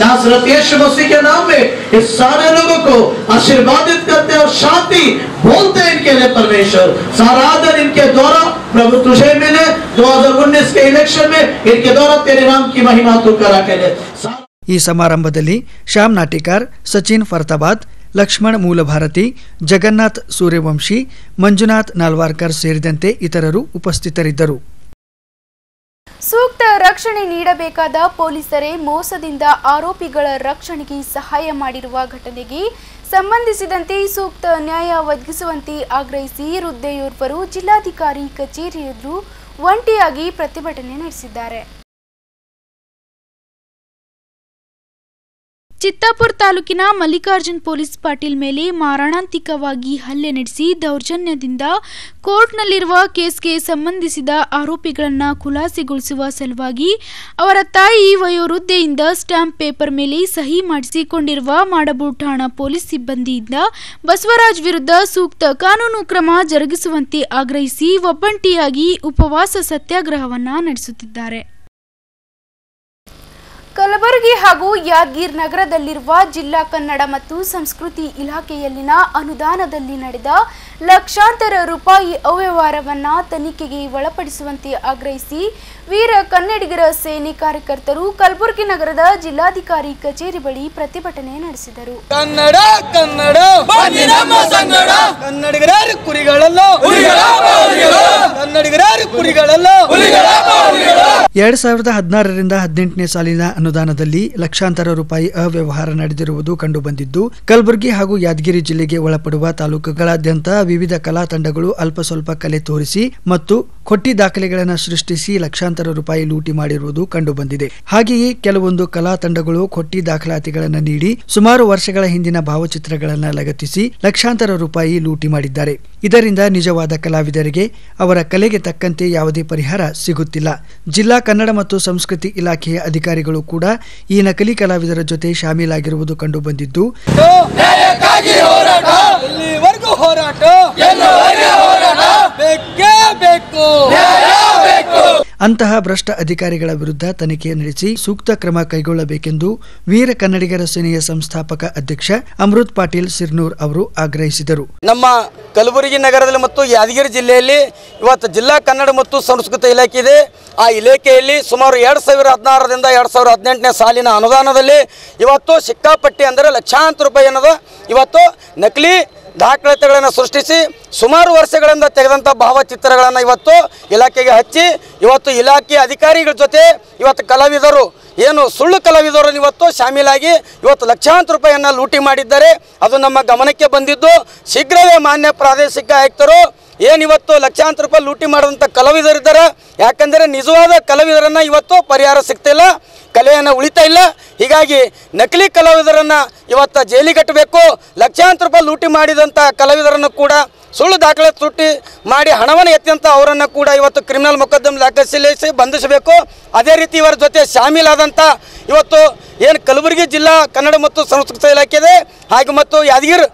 नासरत यीशु मसीह के नाम में इस सारे लोगों को आशीर्वादित करते हैं और शांति बोलते हैं इनके लिए परमेश्वर सारा आदर इनके द्वारा प्रभु तुझे मिले 2019 के इलेक्शन में इनके द्वारा तेरे नाम की महिमा तू करा के ले सारा ಈ ಸಮಾರಂಭದಲ್ಲಿ ಶ್ಯಾಮ್ ನಾಟಿಕಾರ್ ಸಚಿನ್ ಫರ್ತಾಬಾದ್ ಲಕ್ಷ್ಮಣ್ ಮೂಲಭಾರತಿ ಜಗನ್ನಾಥ್ ಸೂರ್ಯವಂಶಿ ಮಂಜುನಾಥ್ ನಾಲ್ವಾರ್ಕರ್ ಸೇರಿದಂತೆ ಇತರರು ಉಪಸ್ಥಿತರಿದ್ದರು ಸೂಕ್ತ ರಕ್ಷಣೆ ನೀಡಬೇಕಾದ ಪೊಲೀಸರೇ ಮೋಸದಿಂದ ಆರೋಪಿಗಳ ರಕ್ಷಣೆಗೆ ಸಹಾಯ ಮಾಡಿರುವ ಘಟನೆಗೆ ಸಂಬಂಧಿಸಿದಂತೆ ಸೂಕ್ತ ನ್ಯಾಯ ಒದಗಿಸುವಂತೆ ಆಗ್ರಹಿಸಿ ವೃದ್ಧೆಯೋರ್ವರು ಜಿಲ್ಲಾಧಿಕಾರಿ ಕಚೇರಿ ಎದುರು ಒಂಟಿಯಾಗಿ ಪ್ರತಿಭಟನೆ ನಡೆಸಿದ್ದಾರೆ. ಚಿತ್ತಾಪುರ ತಾಲೂಕಿನ ಮಲ್ಲಿಕಾರ್ಜುನ್ ಪೊಲೀಸ್ ಪಾಟೀಲ್ ಮೇಲೆ ಮಾರಣಾಂತಿಕವಾಗಿ ಹಲ್ಲೆ ನಡೆಸಿ ದೌರ್ಜನ್ಯದಿಂದ ಕೋರ್ಟ್ನಲ್ಲಿರುವ ಕೇಸ್ಗೆ ಸಂಬಂಧಿಸಿದ ಆರೋಪಿಗಳನ್ನು ಖುಲಾಸೆಗೊಳಿಸುವ ಸಲುವಾಗಿ ಅವರ ತಾಯಿ ವಯೋವೃದ್ಧೆಯಿಂದ ಸ್ಟಾಂಪ್ ಪೇಪರ್ ಮೇಲೆ ಸಹಿ ಮಾಡಿಸಿಕೊಂಡಿರುವ ಮಾಡಬು ಠಾಣಾ ಪೊಲೀಸ್ ಸಿಬ್ಬಂದಿಯಿಂದ ಬಸವರಾಜ್ ವಿರುದ್ಧ ಸೂಕ್ತ ಕಾನೂನು ಕ್ರಮ ಜರುಗಿಸುವಂತೆ ಆಗ್ರಹಿಸಿ ಒಬ್ಬಂಟಿಯಾಗಿ ಉಪವಾಸ ಸತ್ಯಾಗ್ರಹವನ್ನ ನಡೆಸುತ್ತಿದ್ದಾರೆ. ಕಲಬುರಗಿ ಹಾಗೂ ಯಾದಗಿರ್ ನಗರದಲ್ಲಿರುವ ಜಿಲ್ಲಾ ಕನ್ನಡ ಮತ್ತು ಸಂಸ್ಕೃತಿ ಇಲಾಖೆಯಲ್ಲಿನ ಅನುದಾನದಲ್ಲಿ ನಡೆದ ಲಕ್ಷಾಂತರ ರೂಪಾಯಿ ಅವ್ಯವಹಾರವನ್ನ ತನಿಖೆಗೆ ಒಳಪಡಿಸುವಂತೆ ಆಗ್ರಹಿಸಿ ವೀರ ಕನ್ನಡಿಗರ ಸೇನೆ ಕಾರ್ಯಕರ್ತರು ಕಲಬುರಗಿ ನಗರದ ಜಿಲ್ಲಾಧಿಕಾರಿ ಕಚೇರಿ ಬಳಿ ಪ್ರತಿಭಟನೆ ನಡೆಸಿದರು. ಕನ್ನಡ ಕನ್ನಡ ಕನ್ನಡಿಗರ ಕುರಿಗಳಲ್ಲ. ಕನ್ನಡಿಗರ ಕುರಿಗಳಲ್ಲ. ಎರಡ್ ಸಾವಿರದ ಹದಿನಾರರಿಂದ ಹದಿನೆಂಟನೇ ಸಾಲಿನ ಅನುದಾನದಲ್ಲಿ ಲಕ್ಷಾಂತರ ರೂಪಾಯಿ ಅವ್ಯವಹಾರ ನಡೆದಿರುವುದು ಕಂಡುಬಂದಿದ್ದು ಕಲಬುರಗಿ ಹಾಗೂ ಯಾದಗಿರಿ ಜಿಲ್ಲೆಗೆ ಒಳಪಡುವ ತಾಲೂಕುಗಳಾದ್ಯಂತ ವಿವಿಧ ಕಲಾ ತಂಡಗಳು ಅಲ್ಪ ಸ್ವಲ್ಪ ಕಲೆ ತೋರಿಸಿ ಮತ್ತು ಕೊಟ್ಟಿ ದಾಖಲೆಗಳನ್ನು ಸೃಷ್ಟಿಸಿ ಲಕ್ಷಾಂತರ ರೂಪಾಯಿ ಲೂಟಿ ಮಾಡಿರುವುದು ಕಂಡುಬಂದಿದೆ. ಹಾಗೆಯೇ ಕೆಲವೊಂದು ಕಲಾ ತಂಡಗಳು ಕೊಟ್ಟಿ ದಾಖಲಾತಿಗಳನ್ನು ನೀಡಿ ಸುಮಾರು ವರ್ಷಗಳ ಹಿಂದಿನ ಭಾವಚಿತ್ರಗಳನ್ನು ಲಗತ್ತಿಸಿ ಲಕ್ಷಾಂತರ ರೂಪಾಯಿ ಲೂಟಿ ಮಾಡಿದ್ದಾರೆ. ಇದರಿಂದ ನಿಜವಾದ ಕಲಾವಿದರಿಗೆ ಅವರ ಕಲೆಗೆ ತಕ್ಕಂತೆ ಯಾವುದೇ ಪರಿಹಾರ ಸಿಗುತ್ತಿಲ್ಲ. ಜಿಲ್ಲಾ ಕನ್ನಡ ಮತ್ತು ಸಂಸ್ಕೃತಿ ಇಲಾಖೆಯ ಅಧಿಕಾರಿಗಳು ಕೂಡ ಈ ನಕಲಿ ಕಲಾವಿದರ ಜೊತೆ ಶಾಮೀಲಾಗಿರುವುದು ಕಂಡುಬಂದಿದ್ದು. ನ್ಯಾಯಕ್ಕಾಗಿ ಹೋರಾಟ ಎಲ್ಲಿವರೆಗೂ ಹೋರಾಟ ಎಲ್ಲವರೆಗೂ ಹೋರಾಟ ಬೇಕೇ ಬೇಕು. ಬೇಕು ಅಂತಹ ಭ್ರಷ್ಟ ಅಧಿಕಾರಿಗಳ ವಿರುದ್ಧ ತನಿಖೆ ನಡೆಸಿ ಸೂಕ್ತ ಕ್ರಮ ಕೈಗೊಳ್ಳಬೇಕೆಂದು ವೀರ ಕನ್ನಡಿಗರ ಸೇನೆಯ ಸಂಸ್ಥಾಪಕ ಅಧ್ಯಕ್ಷ ಅಮೃತ್ ಪಾಟೀಲ್ ಸಿರ್ನೂರ್ ಅವರು ಆಗ್ರಹಿಸಿದರು. ನಮ್ಮ ಕಲಬುರಗಿ ನಗರದಲ್ಲಿ ಮತ್ತು ಯಾದಗಿರಿ ಜಿಲ್ಲೆಯಲ್ಲಿ ಇವತ್ತು ಜಿಲ್ಲಾ ಕನ್ನಡ ಮತ್ತು ಸಂಸ್ಕೃತಿ ಇಲಾಖೆ ಇದೆ. ಆ ಇಲಾಖೆಯಲ್ಲಿ ಸುಮಾರು ಎರಡು ಸಾವಿರ ಹದಿನಾರರಿಂದ ಎರಡು ಸಾವಿರದ ಹದಿನೆಂಟನೇ ಸಾಲಿನ ಅನುದಾನದಲ್ಲಿ ಇವತ್ತು ಸಿಕ್ಕಾಪಟ್ಟಿ ಅಂದರೆ ಲಕ್ಷಾಂತರ ರೂಪಾಯಿ ಏನದ ಇವತ್ತು ನಕಲಿ ದಾಖಲಾತಿಗಳನ್ನು ಸೃಷ್ಟಿಸಿ ಸುಮಾರು ವರ್ಷಗಳಿಂದ ತೆಗೆದಂಥ ಭಾವಚಿತ್ರಗಳನ್ನು ಇವತ್ತು ಇಲಾಖೆಗೆ ಹಚ್ಚಿ, ಇವತ್ತು ಇಲಾಖೆ ಅಧಿಕಾರಿಗಳ ಜೊತೆ ಇವತ್ತು ಕಲಾವಿದರು, ಏನು ಸುಳ್ಳು ಕಲಾವಿದರು ಇವತ್ತು ಶಾಮೀಲಾಗಿ ಇವತ್ತು ಲಕ್ಷಾಂತರ ರೂಪಾಯಿಯನ್ನು ಲೂಟಿ ಮಾಡಿದ್ದಾರೆ. ಅದು ನಮ್ಮ ಗಮನಕ್ಕೆ ಬಂದಿದ್ದು, ಶೀಘ್ರವೇ ಮಾನ್ಯ ಪ್ರಾದೇಶಿಕ ಆಯುಕ್ತರು ಏನಿವತ್ತು ಲಕ್ಷಾಂತರ ರೂಪಾಯಿ ಲೂಟಿ ಮಾಡಿದಂಥ ಕಲಾವಿದರಿದ್ದಾರೆ? ಯಾಕಂದರೆ ನಿಜವಾದ ಕಲಾವಿದರನ್ನು ಇವತ್ತು ಪರಿಹಾರ ಸಿಗ್ತಿಲ್ಲ ಕಲೆಯನ್ನು ಉಳಿತಾ ಇಲ್ಲ. ಹೀಗಾಗಿ ನಕಲಿ ಕಲಾವಿದರನ್ನು ಇವತ್ತು ಜೈಲಿಗೆ ಕಟ್ಟಬೇಕು. ಲಕ್ಷಾಂತರ ರೂಪಾಯಿ ಲೂಟಿ ಮಾಡಿದಂಥ ಕಲಾವಿದರನ್ನು ಕೂಡ ಸುಳ್ಳು ದಾಖಲೆ ತುಟ್ಟಿ ಮಾಡಿ ಹಣವನ್ನು ಎತ್ತಿದಂಥ ಅವರನ್ನು ಕೂಡ ಇವತ್ತು ಕ್ರಿಮಿನಲ್ ಮೊಕದ್ದಮೆ ದಾಖಲಿಸಿ ಬಂಧಿಸಬೇಕು. ಅದೇ ರೀತಿ ಇವರ ಜೊತೆ ಶಾಮೀಲಾದಂಥ ಇವತ್ತು ಏನು ಕಲಬುರಗಿ ಜಿಲ್ಲಾ ಕನ್ನಡ ಮತ್ತು ಸಂಸ್ಕೃತಿ ಇಲಾಖೆ ಇದೆ ಹಾಗೆ ಮತ್ತು ಯಾದಗಿರಿ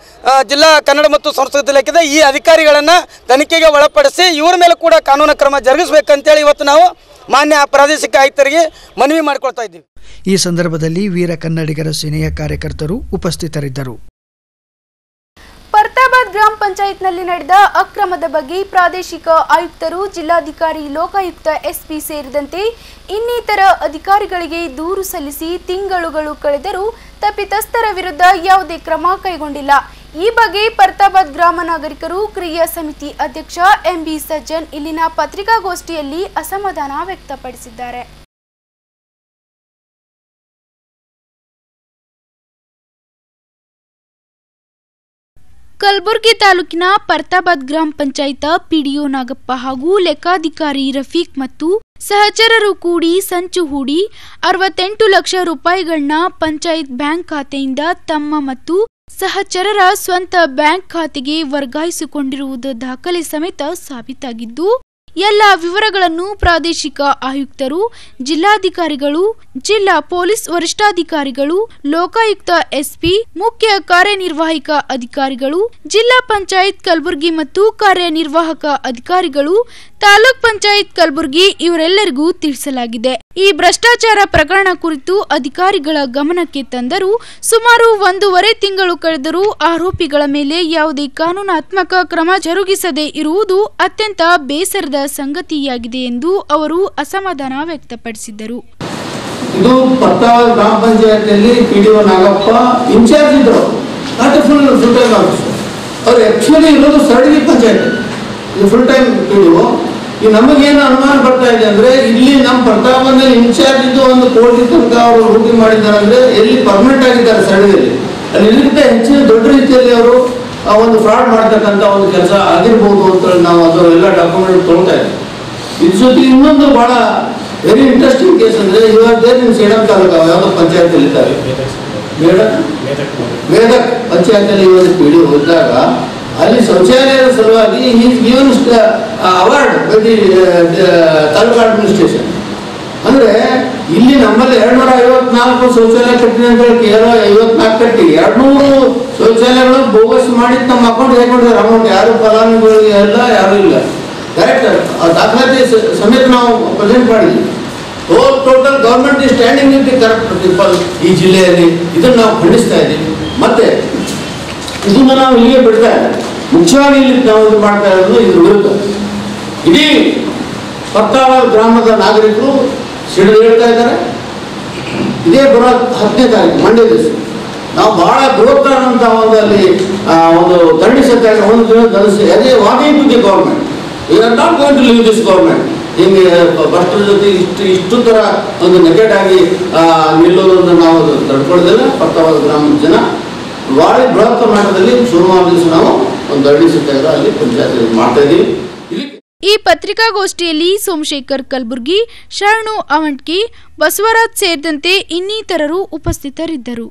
ಜಿಲ್ಲಾ ಕನ್ನಡ ಮತ್ತು ಸಂಸ್ಕೃತಿ ಇಲಾಖೆ ಇದೆ ಈ ಅಧಿಕಾರಿಗಳನ್ನು ತನಿಖೆಗೆ ಒಳಪಡಿಸಿ ಇವರ ಮೇಲೆ ಕೂಡ ಕಾನೂನು ಕ್ರಮ ಜರುಗಿಸಬೇಕಂತೇಳಿ ಇವತ್ತು ನಾವು ಮಾನ್ಯ ಪ್ರಾದೇಶಿಕ ಆಯುಕ್ತರಿಗೆ ಮನವಿ ಮಾಡಿಕೊಳ್ತಾ ಇದ್ದೀವಿ. ಈ ಸಂದರ್ಭದಲ್ಲಿ ವೀರ ಕನ್ನಡಿಗರ ಸೇನೆಯ ಕಾರ್ಯಕರ್ತರು ಉಪಸ್ಥಿತರಿದ್ದರು. ಪರ್ತಾಬಾದ್ ಗ್ರಾಮ ಪಂಚಾಯತ್ನಲ್ಲಿ ನಡೆದ ಅಕ್ರಮದ ಬಗ್ಗೆ ಪ್ರಾದೇಶಿಕ ಆಯುಕ್ತರು, ಜಿಲ್ಲಾಧಿಕಾರಿ, ಲೋಕಾಯುಕ್ತ ಎಸ್ಪಿ ಸೇರಿದಂತೆ ಇನ್ನಿತರ ಅಧಿಕಾರಿಗಳಿಗೆ ದೂರು ಸಲ್ಲಿಸಿ ತಿಂಗಳುಗಳು ಕಳೆದರೂ ತಪ್ಪಿತಸ್ಥರ ವಿರುದ್ಧ ಯಾವುದೇ ಕ್ರಮ ಕೈಗೊಂಡಿಲ್ಲ. ಈ ಬಗ್ಗೆ ಪರ್ತಾಬಾದ್ ಗ್ರಾಮ ನಾಗರಿಕರು ಕ್ರಿಯಾ ಸಮಿತಿ ಅಧ್ಯಕ್ಷ ಎಂಬಿ ಸಜ್ಜನ್ ಇಲ್ಲಿನ ಪತ್ರಿಕಾಗೋಷ್ಠಿಯಲ್ಲಿ ಅಸಮಾಧಾನ ವ್ಯಕ್ತಪಡಿಸಿದ್ದಾರೆ. ಕಲಬುರಗಿ ತಾಲೂಕಿನ ಪರ್ತಾಬಾದ್ ಗ್ರಾಮ ಪಂಚಾಯತ ಪಿಡಿಒ ನಾಗಪ್ಪ ಹಾಗೂ ಲೆಕ್ಕಾಧಿಕಾರಿ ರಫೀಕ್ ಮತ್ತು ಸಹಚರರು ಕೂಡಿ ಸಂಚು ಹೂಡಿ ಅರವತ್ತೆಂಟು ಲಕ್ಷ ರೂಪಾಯಿಗಳನ್ನ ಪಂಚಾಯತ್ ಬ್ಯಾಂಕ್ ಖಾತೆಯಿಂದ ತಮ್ಮ ಮತ್ತು ಸಹಚರರ ಸ್ವಂತ ಬ್ಯಾಂಕ್ ಖಾತೆಗೆ ವರ್ಗಾಯಿಸಿಕೊಂಡಿರುವುದು ದಾಖಲೆ ಸಮೇತ ಸಾಬೀತಾಗಿದ್ದು ಎಲ್ಲ ವಿವರಗಳನ್ನು ಪ್ರಾದೇಶಿಕ ಆಯುಕ್ತರು, ಜಿಲ್ಲಾಧಿಕಾರಿಗಳು, ಜಿಲ್ಲಾ ಪೊಲೀಸ್ ವರಿಷ್ಠಾಧಿಕಾರಿಗಳು, ಲೋಕಾಯುಕ್ತ ಎಸ್ಪಿ, ಮುಖ್ಯ ಕಾರ್ಯನಿರ್ವಾಹಕ ಅಧಿಕಾರಿಗಳು, ಜಿಲ್ಲಾ ಪಂಚಾಯತ್ ಕಲಬುರಗಿ ಮತ್ತು ಕಾರ್ಯನಿರ್ವಾಹಕ ಅಧಿಕಾರಿಗಳು ತಾಲೂಕ್ ಪಂಚಾಯತ್ ಕಲಬುರಗಿ ಇವರೆಲ್ಲರಿಗೂ ತಿಳಿಸಲಾಗಿದೆ. ಈ ಭ್ರಷ್ಟಾಚಾರ ಪ್ರಕರಣ ಕುರಿತು ಅಧಿಕಾರಿಗಳ ಗಮನಕ್ಕೆ ತಂದರೂ ಸುಮಾರು ಒಂದೂವರೆ ತಿಂಗಳು ಕಳೆದರೂ ಆರೋಪಿಗಳ ಮೇಲೆ ಯಾವುದೇ ಕಾನೂನಾತ್ಮಕ ಕ್ರಮ ಜರುಗಿಸದೇ ಇರುವುದು ಅತ್ಯಂತ ಬೇಸರದ ಸಂಗತಿಯಾಗಿದೆ ಎಂದು ಅವರು ಅಸಮಾಧಾನ ವ್ಯಕ್ತಪಡಿಸಿದರು ಇದು ಪತ್ತಾಳ ಗ್ರಾಮ ಪಿ ನಾಗಪ್ಪ ಇನ್ಚಾರ್ಜ್ ಇದ್ದರು ಫುಲ್ ಟೈಮ್ ಅವ್ರು ಆ್ಯಕ್ಚುಲಿ ಇರೋದು ಸರಳಗಿ ಪಂಚಾಯತ್. ಇದು ಫುಲ್ ಟೈಮ್ ಪಿ ಈ ನಮಗೇನು ಅನುಮಾನ ಬರ್ತಾ ಇದೆ ಅಂದ್ರೆ ಇಲ್ಲಿ ನಮ್ಮ ಪ್ರತಾಪನಲ್ಲಿ ಇನ್ಚಾರ್ಜ್ ಇದ್ದು ಒಂದು ಕೋಟಿ ತನಕ ಅವರು ಹೂಡಿಕೆ ಮಾಡಿದ್ದಾರೆ ಅಂದ್ರೆ ಎಲ್ಲಿ ಪರ್ಮನೆಂಟ್ ಆಗಿದ್ದಾರೆ ಸಣ್ಣದಲ್ಲಿ ಅಲ್ಲಿ ಇದಕ್ಕಿಂತ ಹೆಚ್ಚಿನ ದೊಡ್ಡ ರೀತಿಯಲ್ಲಿ ಅವರು ಆ ಒಂದು ಫ್ರಾಡ್ ಮಾಡ್ತಕ್ಕಂಥ ಒಂದು ಕೆಲಸ ಆಗಿರ್ಬೋದು ಅಂತ ನಾವು ಅದರ ಎಲ್ಲ ಡಾಕ್ಯುಮೆಂಟ್ ತೊಗೊಳ್ತಾ ಇದ್ದೀವಿ. ಇದ್ರ ಜೊತೆ ಇನ್ನೊಂದು ಬಹಳ ವೆರಿ ಇಂಟ್ರೆಸ್ಟಿಂಗ್ ಕೇಸ್ ಅಂದ್ರೆ ಇವಾಗ ದೇರ್ ಇನ್ ಸೇಡಂ ತಾಲೂಕು ಯಾವುದೋ ಪಂಚಾಯತ್ ಇದ್ದಾರೆ. ಮೇಡಕ್ ಅಲ್ಲಿ ಇವತ್ತು ಪೀಡಿ ಹೋದಾಗ ಅಲ್ಲಿ ಶೌಚಾಲಯದ ಸಲುವಾಗಿ is given award by the taluk administration. ಅಂದ್ರೆ ಇಲ್ಲಿ ನಮ್ಮಲ್ಲಿ ಎರಡ್ನೂರ ಐವತ್ನಾಲ್ಕು ಶೌಚಾಲಯ ಕಟ್ಟಿದೆ ಅಂತ ಹೇಳಿ ಐವತ್ನಾಲ್ಕು ಕಟ್ಟಿ. ಎರಡ್ನೂರು ಶೌಚಾಲಯಗಳು ಬೋಗಸ್ ಮಾಡಿ ತಮ್ಮ ಅಕೌಂಟ್ ಹಾಕೊಂಡಿದ್ದಾರೆ ಅಮೌಂಟ್ ಯಾರು ಫಲಾನುಭವಿ ಎಲ್ಲ ಯಾರು ಇಲ್ಲ. ಕರೆಕ್ಟ್ ದಾಖಲಾತಿ ಸಮೇತ ನಾವು ಪ್ರೆಸೆಂಟ್ ಮಾಡಿದ್ವಿ. Whole total government standing correct ಈ ಜಿಲ್ಲೆಯಲ್ಲಿ. ಇದನ್ನು ನಾವು ಖಂಡಿಸ್ತಾ ಇದ್ದೀವಿ. ಮತ್ತೆ ಇದನ್ನ ನಾವು ಇಲ್ಲಿಗೆ ಬಿಡ್ತಾ ಇಲ್ಲ. ಇಲ್ಲಿ ನಾವು ಇದು ಮಾಡ್ತಾ ಇರೋದು ಇದ್ರ ವಿರುದ್ಧ. ಇಡೀ ಪತ್ತಾಳ ಗ್ರಾಮದ ನಾಗರಿಕರು ಸಿಡಿದು ಹೇಳ್ತಾ ಇದ್ದಾರೆ. ಇದೇ ಬರೋ ಹತ್ತನೇ ತಾರೀಕು, ಮಂಡ್ಯ ದಿವಸ. ನಾವು ಬಹಳ ಬೃಹತ್ತಾದಂಥ ಒಂದು ಅಲ್ಲಿ ಒಂದು ದಂಡಿ ಸತ್ಯಾಗ್ರಹ ಒಂದು ದಿನ ನಡೆಸಿ, ಅದೇ walking to the government you are not going to leave this government ಹಿಂಗೆ ಭಟ್ರ ಜೊತೆ ಇಷ್ಟು ಇಷ್ಟು ಥರ ಒಂದು ನೆಗೆಟ್ ಆಗಿ ನಿಲ್ಲೋದನ್ನು ನಾವು ತಡ್ಕೊಳ್ಳೋದಿಲ್ಲ ಪತ್ತವಾದ ಗ್ರಾಮದ ಜನ. ಭಾಳ ಬೃಹತ್ ಮಟ್ಟದಲ್ಲಿ ಸೋಮವಾರ ದಿವಸ ನಾವು ಒಂದು ದಂಡಿ ಸತ್ಯಾಗ್ರಹ ಅಲ್ಲಿ ಪಂಚಾಯತ್ ಮಾಡ್ತಾ ಇದ್ದೀವಿ ಈ ಪತ್ರಿಕಾಗೋಷ್ಠಿಯಲ್ಲಿ ಸೋಮಶೇಖರ್ ಕಲಬುರ್ಗಿ ಶರಣು ಅವಂಟ್ಕಿ ಬಸವರಾಜ್ ಸೇರಿದಂತೆ ಇನ್ನಿತರರು ಉಪಸ್ಥಿತರಿದ್ದರು.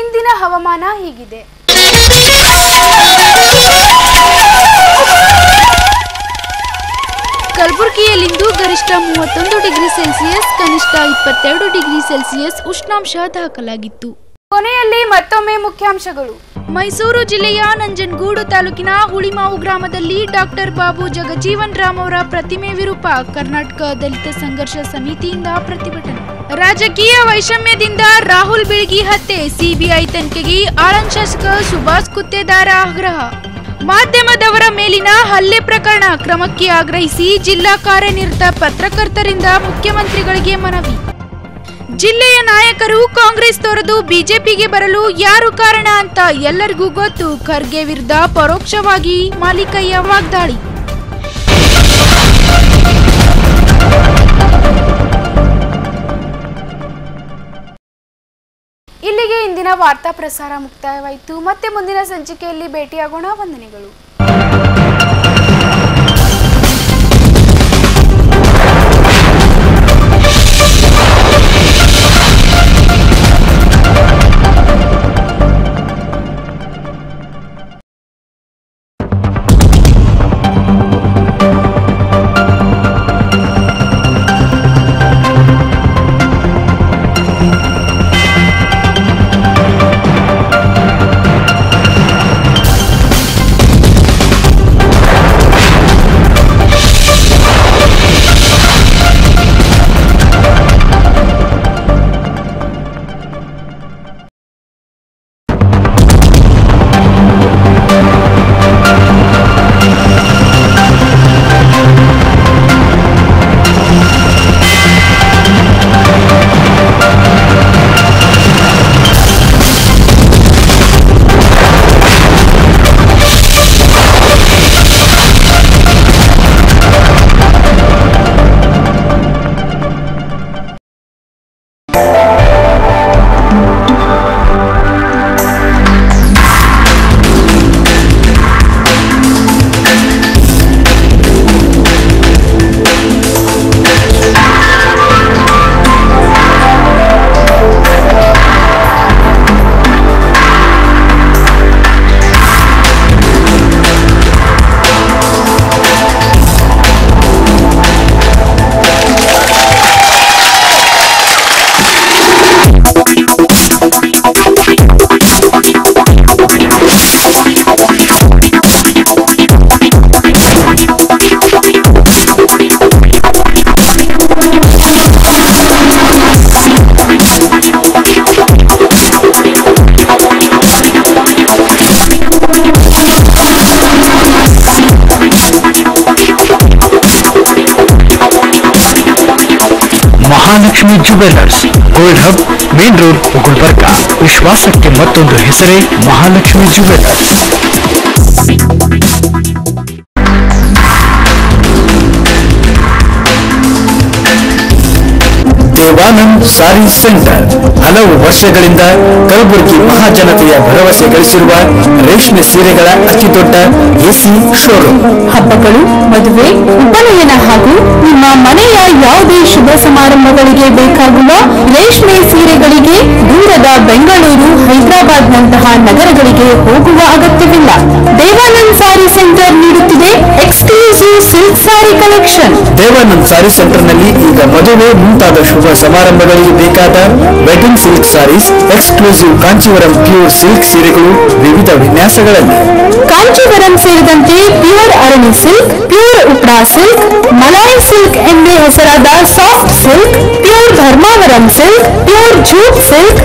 ಇಂದಿನ ಹವಾಮಾನ ಹೀಗಿದೆ. ಕಲಬುರಗಿಯಲ್ಲಿಂದು ಗರಿಷ್ಠ ಮೂವತ್ತೊಂದು ಡಿಗ್ರಿ ಸೆಲ್ಸಿಯಸ್ ಕನಿಷ್ಠ ಇಪ್ಪತ್ತೆರಡು ಡಿಗ್ರಿ ಸೆಲ್ಸಿಯಸ್ ಉಷ್ಣಾಂಶ ದಾಖಲಾಗಿತ್ತು. ಕೊನೆಯಲ್ಲಿ ಮತ್ತೊಮ್ಮೆ ಮುಖ್ಯಾಂಶಗಳು. ಮೈಸೂರು ಜಿಲ್ಲೆಯ ನಂಜನಗೂಡು ತಾಲೂಕಿನ ಹುಳಿಮಾವು ಗ್ರಾಮದಲ್ಲಿ ಡಾಕ್ಟರ್ ಬಾಬು ಜಗಜೀವನ್ ರಾಮ್ ಅವರ ಪ್ರತಿಮೆ ವಿರೂಪ ಕರ್ನಾಟಕ ದಲಿತ ಸಂಘರ್ಷ ಸಮಿತಿಯಿಂದ ಪ್ರತಿಭಟನೆ. ರಾಜಕೀಯ ವೈಷಮ್ಯದಿಂದ ರಾಹುಲ್ ಬೆಳಗಿ ಹತ್ಯೆ, ಸಿಬಿಐ ತನಿಖೆಗೆ ಆಳನ್ ಶಾಸಕ ಸುಭಾಷ್ ಗುತ್ತೇದಾರ ಆಗ್ರಹ. ಮಾಧ್ಯಮದವರ ಮೇಲಿನ ಹಲ್ಲೆ ಪ್ರಕರಣ ಕ್ರಮಕ್ಕೆ ಆಗ್ರಹಿಸಿ ಜಿಲ್ಲಾ ಕಾರ್ಯನಿರತ ಪತ್ರಕರ್ತರಿಂದ ಮುಖ್ಯಮಂತ್ರಿಗಳಿಗೆ ಮನವಿ. ಜಿಲ್ಲೆಯ ನಾಯಕರು ಕಾಂಗ್ರೆಸ್ ತೊರೆದು ಬಿಜೆಪಿಗೆ ಬರಲು ಯಾರು ಕಾರಣ ಅಂತ ಎಲ್ಲರಿಗೂ ಗೊತ್ತು. ಖರ್ಗೆ ವಿರುದ್ಧ ಪರೋಕ್ಷವಾಗಿ ಮಾಲೀಕಯ್ಯ ವಾಗ್ದಾಳಿ. ಇಲ್ಲಿಗೆ ಇಂದಿನ ವಾರ್ತಾ ಪ್ರಸಾರ ಮುಕ್ತಾಯವಾಯಿತು. ಮತ್ತೆ ಮುಂದಿನ ಸಂಚಿಕೆಯಲ್ಲಿ ಭೇಟಿಯಾಗೋಣ. ವಂದನೆಗಳು. Jewellers gold hub main road Gulbarga ವಿಶ್ವಾಸಕ್ಕೆ ಮತ್ತೊಂದು ಹೆಸರೇ Mahalakshmi jewellers Devanand saree centre ಹಲವು ವರ್ಷಗಳಿಂದ ಕಲಬುರಗಿ ಮಹಾಜನತೆಯ ಭರವಸೆ ಗಳಿಸಿರುವ ರೇಷ್ಮೆ ಸೀರೆಗಳ ಅತಿ ದೊಡ್ಡ ಎಸಿ ಶೋರೂಮ್ ಹಬ್ಬಗಳು ಮದುವೆ ಉಪನಯನ ಹಾಗೂ ನಿಮ್ಮ ಮನೆಯ ಯಾವುದೇ ಶುಭ ಸಮಾರಂಭಗಳಿಗೆ ಬೇಕಾಗುವ ರೇಷ್ಮೆ ಸೀರೆಗಳಿಗೆ ದೂರದ ಬೆಂಗಳೂರು ಹೈದರಾಬಾದ್ನಂತಹ ನಗರಗಳಿಗೆ ಹೋಗುವ ಅಗತ್ಯವಿಲ್ಲ. ದೇವಾನಂದ ಸಾರಿ ಸೆಂಟರ್ ನೀಡುತ್ತಿದೆ exclusive silk saree collection. Devanand saree ಸೆಂಟರ್ನಲ್ಲಿ ಈಗ ಮದುವೆ ಮುಂತಾದ ಶುಭ ಸಮಾರಂಭಗಳಿಗೆ ಬೇಕಾದ wedding silk sarees exclusive Kanchivaram pure silk ಸೀರೆಗಳು ವಿವಿಧ ವಿನ್ಯಾಸಗಳಲ್ಲಿ. ಕಾಂಚೀವರಂ ಸೇರಿದಂತೆ pure Arani silk pure Uppada silk Malai silk ಎಂದೇ ಹೆಸರಾದ soft silk pure Dharmavaram silk pure jute silk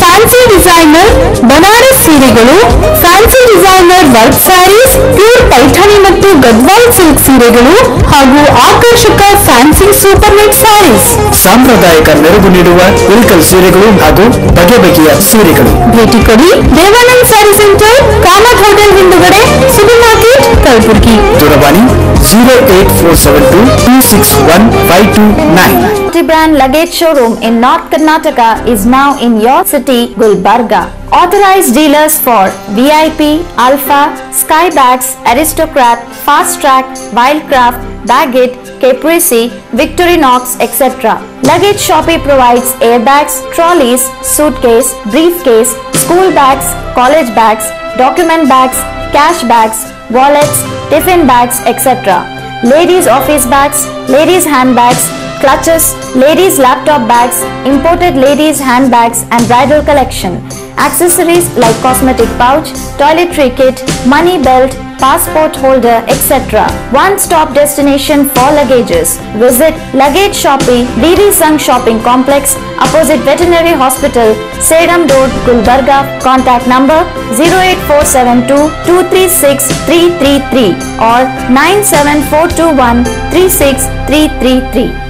fancy designer Banaras ಸೀರೆಗಳು fancy designer work sarees pure Paithani ಮತ್ತು ಗದ್ವಾಲ್ ಸಿಲ್ಕ್ ಸೀರೆಗಳು ಹಾಗೂ ಆಕರ್ಷಕ ಫ್ಯಾನ್ಸಿ ಸೂಪರ್ ನೆಟ್ ಸ್ಯಾರೀಸ್ ಸಾಂಪ್ರದಾಯಿಕ ನೆರವು ನೀಡುವ ಇಲ್ಕಲ್ ಸೀರೆಗಳು ಹಾಗೂ ಬಗೆ ಬಗೆಯ ಸೀರೆಗಳು. ಭೇಟಿ ಕೊಡಿ. Devanand saree centre Kamath hotel ಹಿಂದುಗಡೆ ಕಲಬುರಗಿ ದೂರವಾಣಿ zero eight four seven two two six one five two nine Multi-brand luggage showroom in North Karnataka is now in your city, Gulbarga. Authorized dealers for VIP, Alpha, Skybags, Aristocrat, Fast Track, Wildcraft, Baggett, Caprese, Victorinox, etc. Luggage Shoppe provides airbags, trolleys, suitcase, briefcase, school bags, college bags, document bags, cash bags, wallets, tiffin bags, etc. Ladies office bags, ladies handbags, clutches, ladies laptop bags, imported ladies handbags and bridal collection. Accessories like cosmetic pouch, toiletry kit, money belt, passport holder, etc. One-stop destination for luggages. Visit Luggage Shoppe, DD Sung Shopping Complex, opposite Veterinary Hospital, Sedam Road, Gulbarga. Contact number 08472 236 333 or 97421 36333.